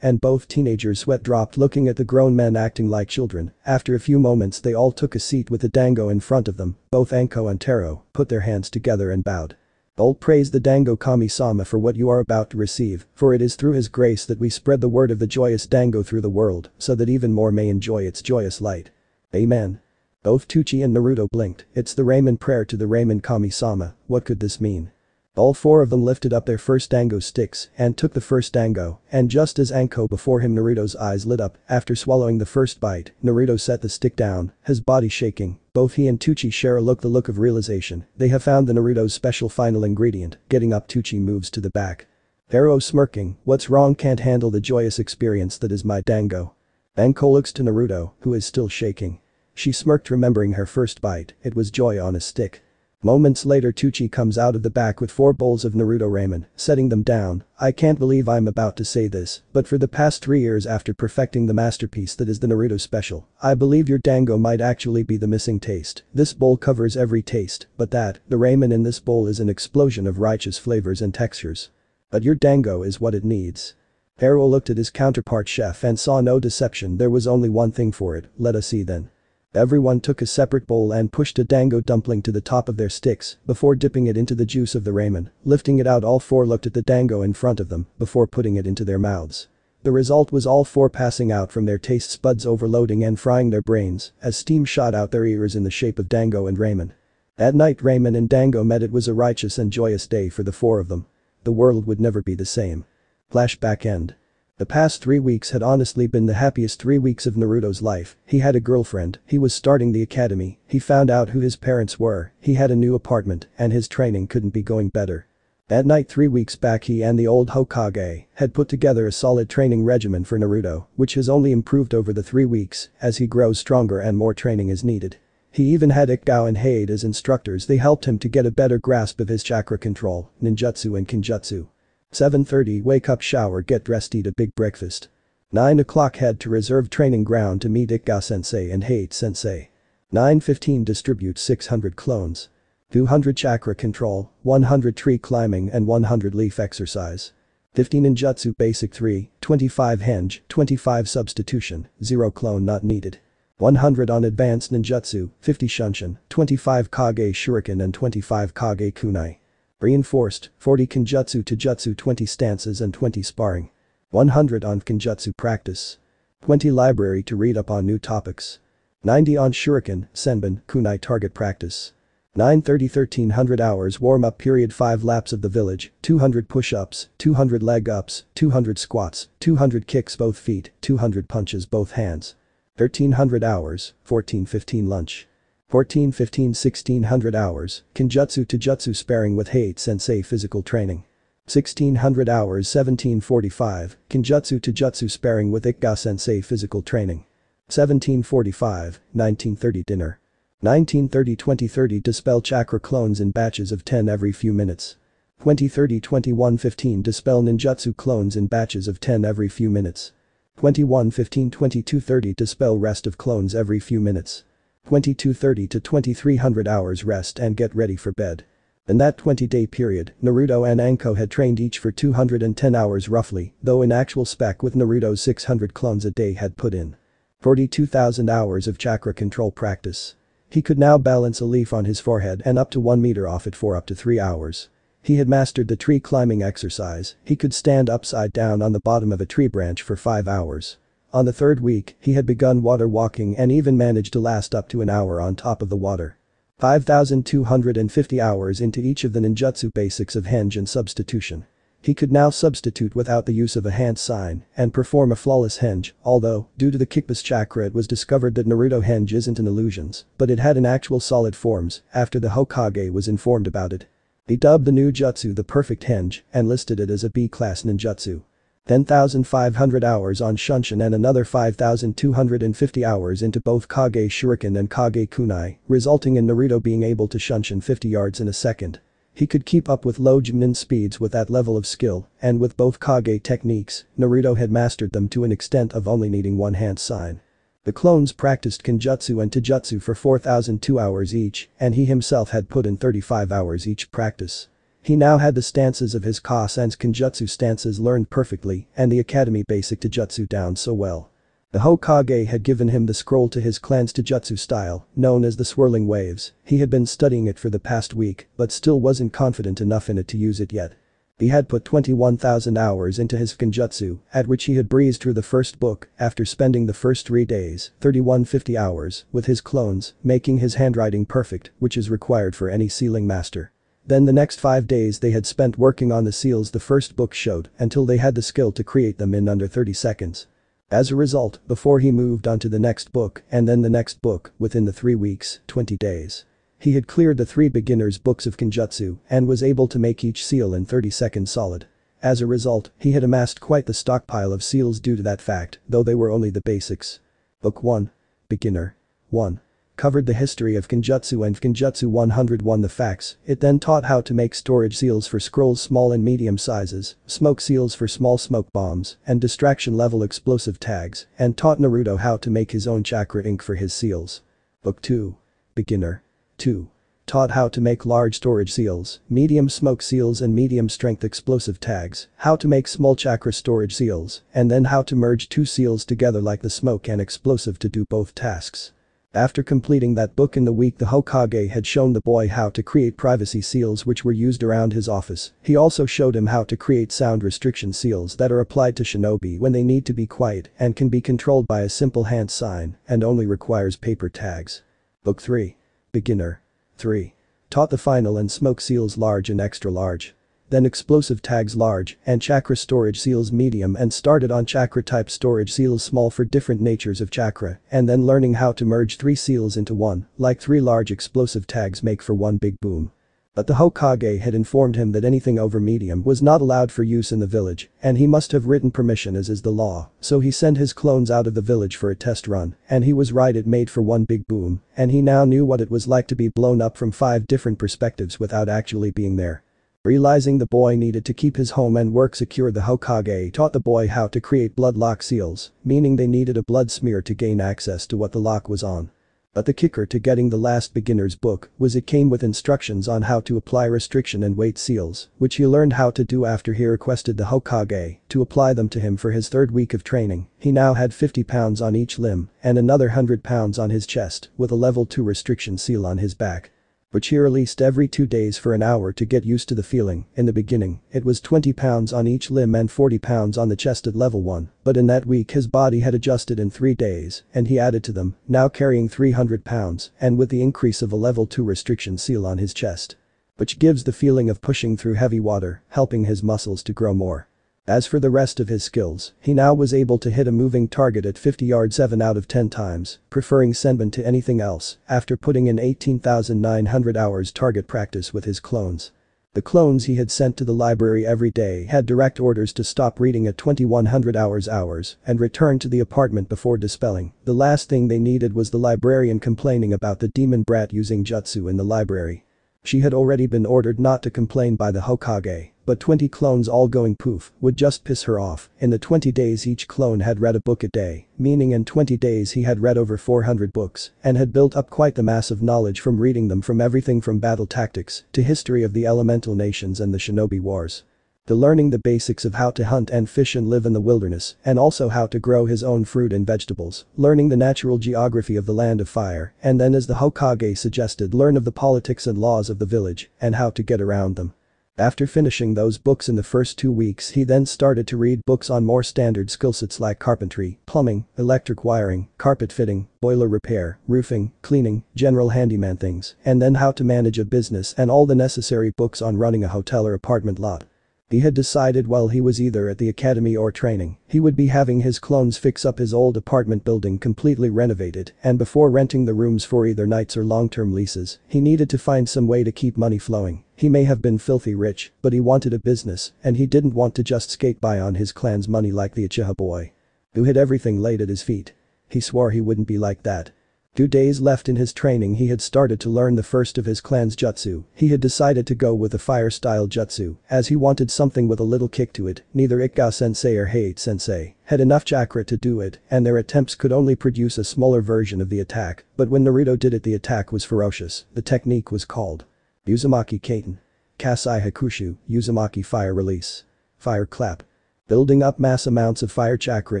and both teenagers sweat dropped looking at the grown men acting like children. After a few moments they all took a seat with the dango in front of them, both Anko and Taro put their hands together and bowed. All praise the Dango Kami-sama for what you are about to receive, for it is through his grace that we spread the word of the joyous Dango through the world, so that even more may enjoy its joyous light. Amen. Both Teuchi and Naruto blinked, it's the ramen prayer to the ramen kami-sama, what could this mean? All four of them lifted up their first dango sticks and took the first dango, and just as Anko before him Naruto's eyes lit up, after swallowing the first bite, Naruto set the stick down, his body shaking, both he and Teuchi share a look the look of realization, they have found the Naruto's special final ingredient, getting up Teuchi moves to the back. Teruo smirking, what's wrong can't handle the joyous experience that is my dango. Anko looks to Naruto, who is still shaking. She smirked remembering her first bite, it was joy on a stick. Moments later Teuchi comes out of the back with four bowls of Naruto ramen, setting them down, I can't believe I'm about to say this, but for the past three years after perfecting the masterpiece that is the Naruto special, I believe your dango might actually be the missing taste, this bowl covers every taste, but that, the ramen in this bowl is an explosion of righteous flavors and textures. But your dango is what it needs. Teruo looked at his counterpart chef and saw no deception there was only one thing for it, let us see then. Everyone took a separate bowl and pushed a dango dumpling to the top of their sticks before dipping it into the juice of the ramen, lifting it out all four looked at the dango in front of them before putting it into their mouths. The result was all four passing out from their taste buds overloading and frying their brains as steam shot out their ears in the shape of dango and ramen. At night ramen and Dango met it was a righteous and joyous day for the four of them. The world would never be the same. Flashback end. The past three weeks had honestly been the happiest three weeks of Naruto's life, he had a girlfriend, he was starting the academy, he found out who his parents were, he had a new apartment, and his training couldn't be going better. That night three weeks back he and the old Hokage had put together a solid training regimen for Naruto, which has only improved over the three weeks, as he grows stronger and more training is needed. He even had Yugao and Hayate as instructors they helped him to get a better grasp of his chakra control, ninjutsu and kenjutsu. 7.30 wake up shower get dressed eat a big breakfast. 9 o'clock head to reserve training ground to meet Yugao sensei and Hayate sensei. 9.15 distribute 600 clones. 200 chakra control, 100 tree climbing and 100 leaf exercise. 15 ninjutsu basic 3, 25 henge, 25 substitution, 0 clone not needed. 100 on advanced ninjutsu, 50 shunshin, 25 kage shuriken and 25 kage kunai. Reinforced, 40 kenjutsu to jutsu 20 stances and 20 sparring. 100 on kenjutsu practice. 20 library to read up on new topics. 90 on shuriken, senbon, kunai target practice. 930 1300 hours warm-up period 5 laps of the village, 200 push-ups, 200 leg-ups, 200 squats, 200 kicks both feet, 200 punches both hands. 1300 hours, 1415 lunch. 1415 1600 hours, Kenjutsu to Jutsu sparring with Hayate Sensei physical training. 1600 hours 1745, Kenjutsu to Jutsu sparring with Yugao Sensei physical training. 1745, 1930 dinner. 1930-2030 Dispel chakra clones in batches of 10 every few minutes. 2030-2115 Dispel ninjutsu clones in batches of 10 every few minutes. 2115-2230 Dispel rest of clones every few minutes. 2230 to 2300 hours rest and get ready for bed. In that 20-day period, Naruto and Anko had trained each for 210 hours roughly, though in actual spec with Naruto's 600 clones a day had put in. 42,000 hours of chakra control practice. He could now balance a leaf on his forehead and up to 1 meter off it for up to 3 hours. He had mastered the tree climbing exercise, he could stand upside down on the bottom of a tree branch for 5 hours. On the third week, he had begun water walking and even managed to last up to an hour on top of the water. 5,250 hours into each of the ninjutsu basics of henge and substitution. He could now substitute without the use of a hand sign and perform a flawless henge, although, due to the Kyuubi's chakra it was discovered that Naruto henge isn't an illusions, but it had an actual solid forms after the Hokage was informed about it. He dubbed the new jutsu the perfect henge and listed it as a B-class ninjutsu. 10,500 hours on Shunshin and another 5,250 hours into both Kage Shuriken and Kage Kunai, resulting in Naruto being able to Shunshin 50 yards in a second. He could keep up with low Jonin speeds with that level of skill, and with both Kage techniques, Naruto had mastered them to an extent of only needing one hand sign. The clones practiced Kenjutsu and Taijutsu for 4,002 hours each, and he himself had put in 35 hours each practice. He now had the stances of his Ka and Kenjutsu stances learned perfectly and the academy basic Taijutsu down so well. The Hokage had given him the scroll to his clan's Taijutsu style, known as the Swirling Waves, he had been studying it for the past week but still wasn't confident enough in it to use it yet. He had put 21,000 hours into his Kenjutsu, at which he had breezed through the first book after spending the first three days, 3150 hours, with his clones, making his handwriting perfect, which is required for any sealing master. Then the next five days they had spent working on the seals the first book showed until they had the skill to create them in under 30 seconds. As a result, before he moved on to the next book and then the next book, within the three weeks, 20 days. He had cleared the three beginners books of Kenjutsu and was able to make each seal in 30 seconds solid. As a result, he had amassed quite the stockpile of seals due to that fact, though they were only the basics. Book 1. Beginner. 1 covered the history of Kenjutsu and Kenjutsu 101 the facts, it then taught how to make storage seals for scrolls small and medium sizes, smoke seals for small smoke bombs, and distraction level explosive tags, and taught Naruto how to make his own chakra ink for his seals. Book 2. Beginner. 2 taught how to make large storage seals, medium smoke seals and medium strength explosive tags, how to make small chakra storage seals, and then how to merge two seals together like the smoke and explosive to do both tasks. After completing that book in the week the Hokage had shown the boy how to create privacy seals which were used around his office, he also showed him how to create sound restriction seals that are applied to shinobi when they need to be quiet and can be controlled by a simple hand sign and only requires paper tags. Book 3. Beginner. 3 taught the final and smoke seals large and extra large. Then explosive tags large and chakra storage seals medium and started on chakra type storage seals small for different natures of chakra and then learning how to merge three seals into one, like three large explosive tags make for one big boom. But the Hokage had informed him that anything over medium was not allowed for use in the village, and he must have written permission as is the law, so he sent his clones out of the village for a test run, and he was right it made for one big boom, and he now knew what it was like to be blown up from five different perspectives without actually being there. Realizing the boy needed to keep his home and work secure the Hokage taught the boy how to create blood lock seals, meaning they needed a blood smear to gain access to what the lock was on. But the kicker to getting the last beginner's book was it came with instructions on how to apply restriction and weight seals, which he learned how to do after he requested the Hokage to apply them to him for his third week of training. He now had 50 pounds on each limb and another 100 pounds on his chest with a level 2 restriction seal on his back which he released every two days for an hour to get used to the feeling. In the beginning, it was 20 pounds on each limb and 40 pounds on the chest at level 1, but in that week his body had adjusted in 3 days, and he added to them, now carrying 300 pounds, and with the increase of a level 2 restriction seal on his chest. Which gives the feeling of pushing through heavy water, helping his muscles to grow more. As for the rest of his skills, he now was able to hit a moving target at 50 yards 7 out of 10 times, preferring Senbon to anything else, after putting in 18,900 hours target practice with his clones. The clones he had sent to the library every day had direct orders to stop reading at 2100 hours hours and return to the apartment before dispelling. The last thing they needed was the librarian complaining about the demon brat using jutsu in the library. She had already been ordered not to complain by the Hokage, but 20 clones all going poof would just piss her off. In the 20 days each clone had read a book a day, meaning in 20 days he had read over 400 books and had built up quite the mass of knowledge from reading them from everything from battle tactics to history of the elemental nations and the shinobi wars to learning the basics of how to hunt and fish and live in the wilderness, and also how to grow his own fruit and vegetables, learning the natural geography of the land of fire, and then as the Hokage suggested learn of the politics and laws of the village, and how to get around them. After finishing those books in the first two weeks he then started to read books on more standard skillsets like carpentry, plumbing, electric wiring, carpet fitting, boiler repair, roofing, cleaning, general handyman things, and then how to manage a business and all the necessary books on running a hotel or apartment lot. He had decided while he was either at the academy or training, he would be having his clones fix up his old apartment building completely renovated and before renting the rooms for either nights or long-term leases, he needed to find some way to keep money flowing. He may have been filthy rich, but he wanted a business and he didn't want to just skate by on his clan's money like the Uchiha boy. Who had everything laid at his feet. He swore he wouldn't be like that. Two days left in his training he had started to learn the first of his clan's jutsu, he had decided to go with the fire-style jutsu, as he wanted something with a little kick to it, neither Yugao-sensei or Hayate-sensei had enough chakra to do it and their attempts could only produce a smaller version of the attack, but when Naruto did it the attack was ferocious, the technique was called Uzumaki Katon. Kasai Hakushu, Uzumaki Fire Release. Fire Clap. Building up mass amounts of fire chakra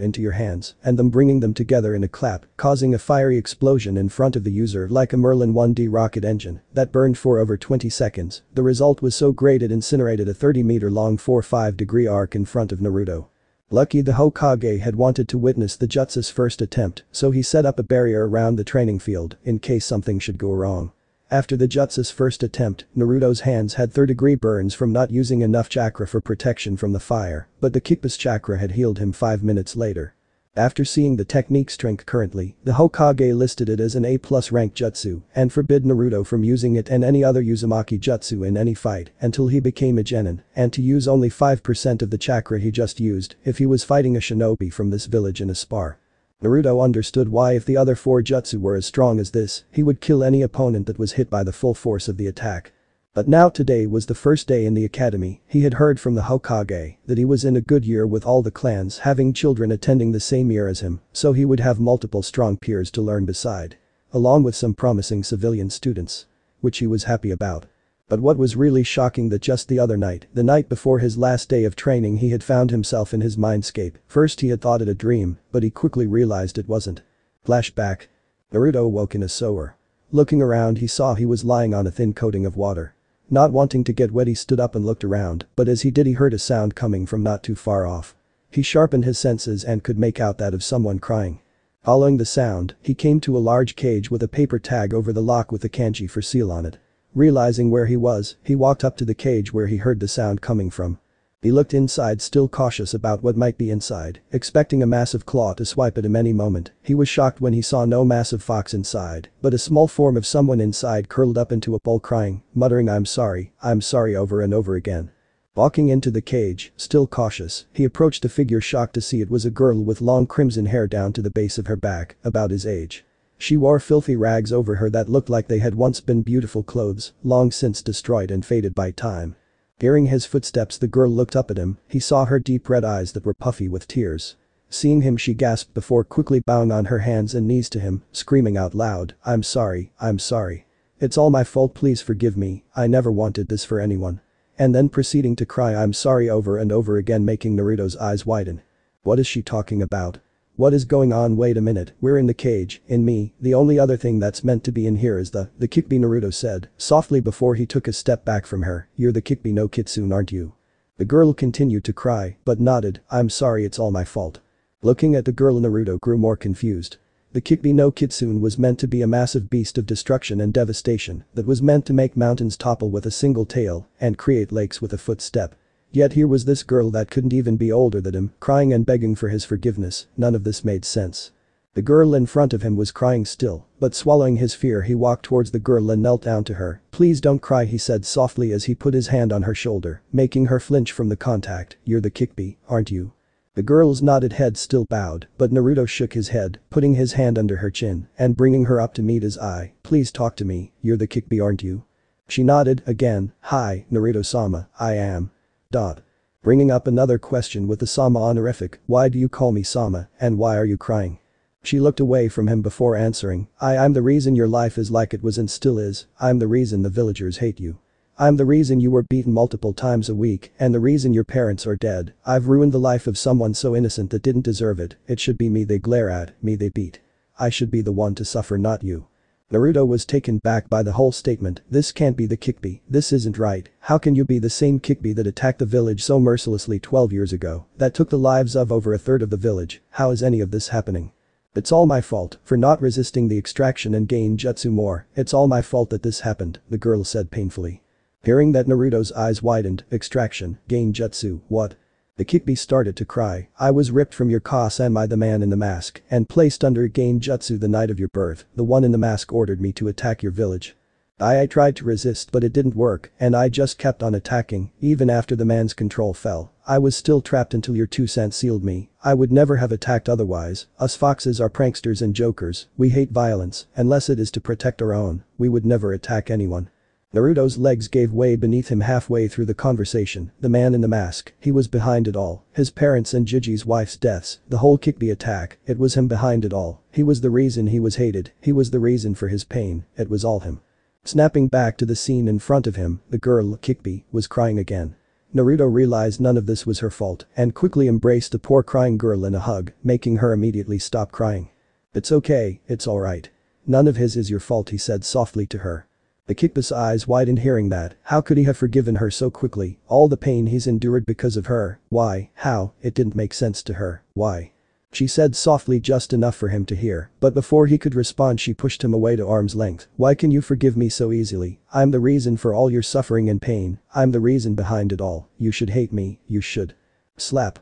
into your hands and then bringing them together in a clap, causing a fiery explosion in front of the user like a Merlin 1D rocket engine that burned for over 20 seconds. The result was so great it incinerated a 30 meter long 4-5 degree arc in front of Naruto. Lucky the Hokage had wanted to witness the Jutsu's first attempt, so he set up a barrier around the training field in case something should go wrong. After the Jutsu's first attempt, Naruto's hands had third-degree burns from not using enough chakra for protection from the fire, but the Kyuubi's chakra had healed him 5 minutes later. After seeing the technique strength currently, the Hokage listed it as an A-plus rank jutsu and forbid Naruto from using it and any other Uzumaki jutsu in any fight until he became a genin and to use only 5% of the chakra he just used if he was fighting a shinobi from this village in a spar. Naruto understood why if the other four jutsu were as strong as this, he would kill any opponent that was hit by the full force of the attack. But now today was the first day in the academy, he had heard from the Hokage that he was in a good year with all the clans having children attending the same year as him, so he would have multiple strong peers to learn beside. Along with some promising civilian students. Which he was happy about. But what was really shocking that just the other night, the night before his last day of training he had found himself in his mindscape, first he had thought it a dream, but he quickly realized it wasn't. Flashback. Naruto woke in a sewer. Looking around he saw he was lying on a thin coating of water. Not wanting to get wet he stood up and looked around, but as he did he heard a sound coming from not too far off. He sharpened his senses and could make out that of someone crying. Following the sound, he came to a large cage with a paper tag over the lock with a kanji for seal on it. Realizing where he was, he walked up to the cage where he heard the sound coming from. He looked inside still cautious about what might be inside, expecting a massive claw to swipe at him any moment. He was shocked when he saw no massive fox inside, but a small form of someone inside curled up into a ball crying, muttering I'm sorry, I'm sorry over and over again. Walking into the cage, still cautious, he approached the figure shocked to see it was a girl with long crimson hair down to the base of her back, about his age. She wore filthy rags over her that looked like they had once been beautiful clothes, long since destroyed and faded by time. Hearing his footsteps the girl looked up at him, he saw her deep red eyes that were puffy with tears. Seeing him she gasped before quickly bowing on her hands and knees to him, screaming out loud, I'm sorry, I'm sorry. It's all my fault please forgive me, I never wanted this for anyone. And then proceeding to cry I'm sorry over and over again making Naruto's eyes widen. What is she talking about? What is going on wait a minute, we're in the cage, in me, the only other thing that's meant to be in here is the, the Kyubi Naruto said, softly before he took a step back from her, you're the Kyubi no Kitsune aren't you? The girl continued to cry, but nodded, I'm sorry it's all my fault. Looking at the girl Naruto grew more confused. The Kyubi no Kitsune was meant to be a massive beast of destruction and devastation that was meant to make mountains topple with a single tail and create lakes with a footstep. Yet here was this girl that couldn't even be older than him, crying and begging for his forgiveness, none of this made sense. The girl in front of him was crying still, but swallowing his fear he walked towards the girl and knelt down to her. Please don't cry he said softly as he put his hand on her shoulder, making her flinch from the contact, you're the Kyubi, aren't you? The girl's nodded head still bowed, but Naruto shook his head, putting his hand under her chin and bringing her up to meet his eye. Please talk to me, you're the Kyubi aren't you? She nodded, again, hi, Naruto-sama, I am. Dot. Bringing up another question with the Sama honorific, why do you call me Sama, and why are you crying? She looked away from him before answering, I I'm the reason your life is like it was and still is, I'm the reason the villagers hate you. I'm the reason you were beaten multiple times a week, and the reason your parents are dead, I've ruined the life of someone so innocent that didn't deserve it, it should be me they glare at, me they beat. I should be the one to suffer not you. Naruto was taken back by the whole statement, this can't be the Kyubi, this isn't right, how can you be the same Kyubi that attacked the village so mercilessly 12 years ago, that took the lives of over a third of the village, how is any of this happening? It's all my fault for not resisting the extraction and Genjutsu more, it's all my fault that this happened, the girl said painfully. Hearing that Naruto's eyes widened, extraction, Genjutsu, what? The Kyubi started to cry, I was ripped from your Ka-san by the man in the mask and placed under Genjutsu the night of your birth, the one in the mask ordered me to attack your village. I, I tried to resist but it didn't work and I just kept on attacking, even after the man's control fell. I was still trapped until your Tou-san sealed me, I would never have attacked otherwise, us foxes are pranksters and jokers, we hate violence, unless it is to protect our own, we would never attack anyone. Naruto's legs gave way beneath him halfway through the conversation, the man in the mask, he was behind it all, his parents and Jiji's wife's deaths, the whole Kyubi attack, it was him behind it all, he was the reason he was hated, he was the reason for his pain, it was all him. Snapping back to the scene in front of him, the girl, Kyubi, was crying again. Naruto realized none of this was her fault and quickly embraced the poor crying girl in a hug, making her immediately stop crying. It's okay, it's alright. None of his is your fault he said softly to her. The Kyubi's eyes widened hearing that, how could he have forgiven her so quickly, all the pain he's endured because of her, why, how, it didn't make sense to her, why. She said softly just enough for him to hear, but before he could respond she pushed him away to arm's length, why can you forgive me so easily, I'm the reason for all your suffering and pain, I'm the reason behind it all, you should hate me, you should. Slap.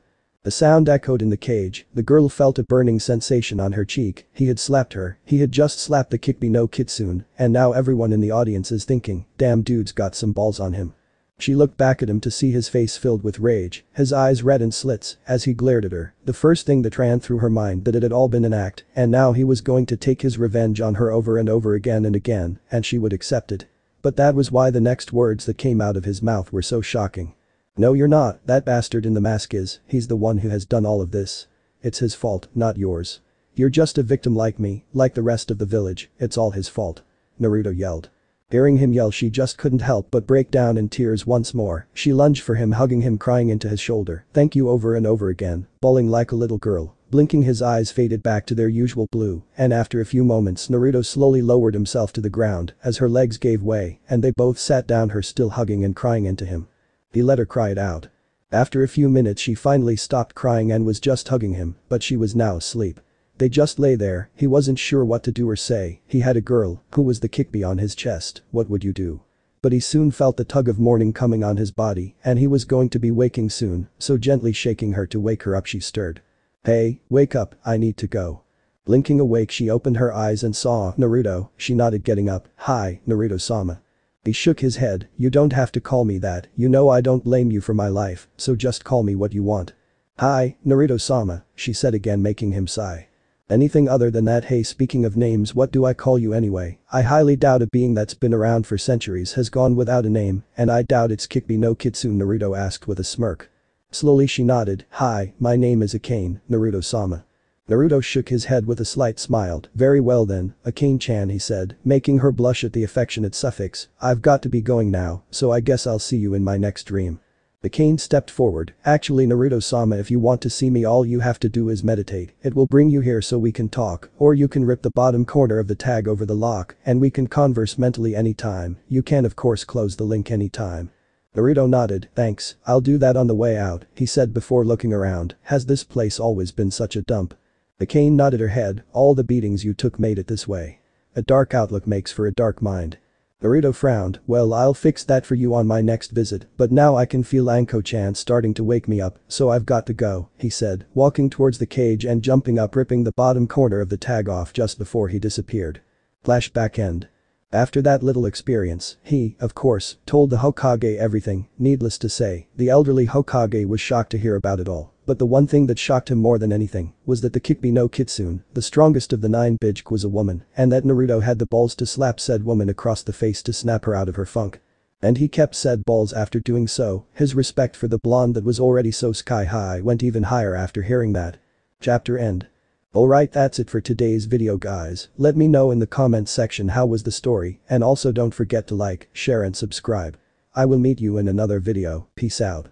The sound echoed in the cage, the girl felt a burning sensation on her cheek, he had slapped her, he had just slapped the Kyubi no Kitsune, and now everyone in the audience is thinking, damn dude's got some balls on him. She looked back at him to see his face filled with rage, his eyes red in slits, as he glared at her, the first thing that ran through her mind that it had all been an act, and now he was going to take his revenge on her over and over again and again, and she would accept it. But that was why the next words that came out of his mouth were so shocking. No you're not, that bastard in the mask is, he's the one who has done all of this. It's his fault, not yours. You're just a victim like me, like the rest of the village, it's all his fault. Naruto yelled. Hearing him yell she just couldn't help but break down in tears once more, she lunged for him hugging him crying into his shoulder, thank you over and over again, bawling like a little girl. Blinking his eyes faded back to their usual blue, and after a few moments Naruto slowly lowered himself to the ground as her legs gave way and they both sat down her still hugging and crying into him. He let her cry it out. After a few minutes she finally stopped crying and was just hugging him, but she was now asleep. They just lay there, he wasn't sure what to do or say, he had a girl, who was the Kyubi on his chest, what would you do? but he soon felt the tug of morning coming on his body and he was going to be waking soon, so gently shaking her to wake her up she stirred. Hey, wake up, I need to go. Blinking awake she opened her eyes and saw Naruto, she nodded getting up, hi, Naruto-sama. He shook his head, you don't have to call me that, you know I don't blame you for my life, so just call me what you want. Hi, Naruto-sama, she said again making him sigh. Anything other than that hey speaking of names what do I call you anyway, I highly doubt a being that's been around for centuries has gone without a name, and I doubt it's Kyuubi no Kitsune Naruto asked with a smirk. Slowly she nodded, hi, my name is Akane, Naruto-sama. Naruto shook his head with a slight smile, very well then, Akane-chan he said, making her blush at the affectionate suffix, I've got to be going now, so I guess I'll see you in my next dream. Akane stepped forward, actually Naruto-sama if you want to see me all you have to do is meditate, it will bring you here so we can talk, or you can rip the bottom corner of the tag over the lock and we can converse mentally anytime, you can of course close the link anytime. Naruto nodded, thanks, I'll do that on the way out, he said before looking around, has this place always been such a dump? Akane nodded her head, all the beatings you took made it this way. A dark outlook makes for a dark mind. Naruto frowned, well I'll fix that for you on my next visit, but now I can feel Anko-chan starting to wake me up, so I've got to go, he said, walking towards the cage and jumping up ripping the bottom corner of the tag off just before he disappeared. Flashback end. After that little experience, he, of course, told the Hokage everything, needless to say, the elderly Hokage was shocked to hear about it all. But the one thing that shocked him more than anything was that the Kyuubi no Kitsune, the strongest of the nine Bijuu was a woman and that Naruto had the balls to slap said woman across the face to snap her out of her funk. And he kept said balls after doing so, his respect for the blonde that was already so sky high went even higher after hearing that. Chapter end. Alright that's it for today's video guys, let me know in the comments section how was the story and also don't forget to like, share and subscribe. I will meet you in another video, peace out.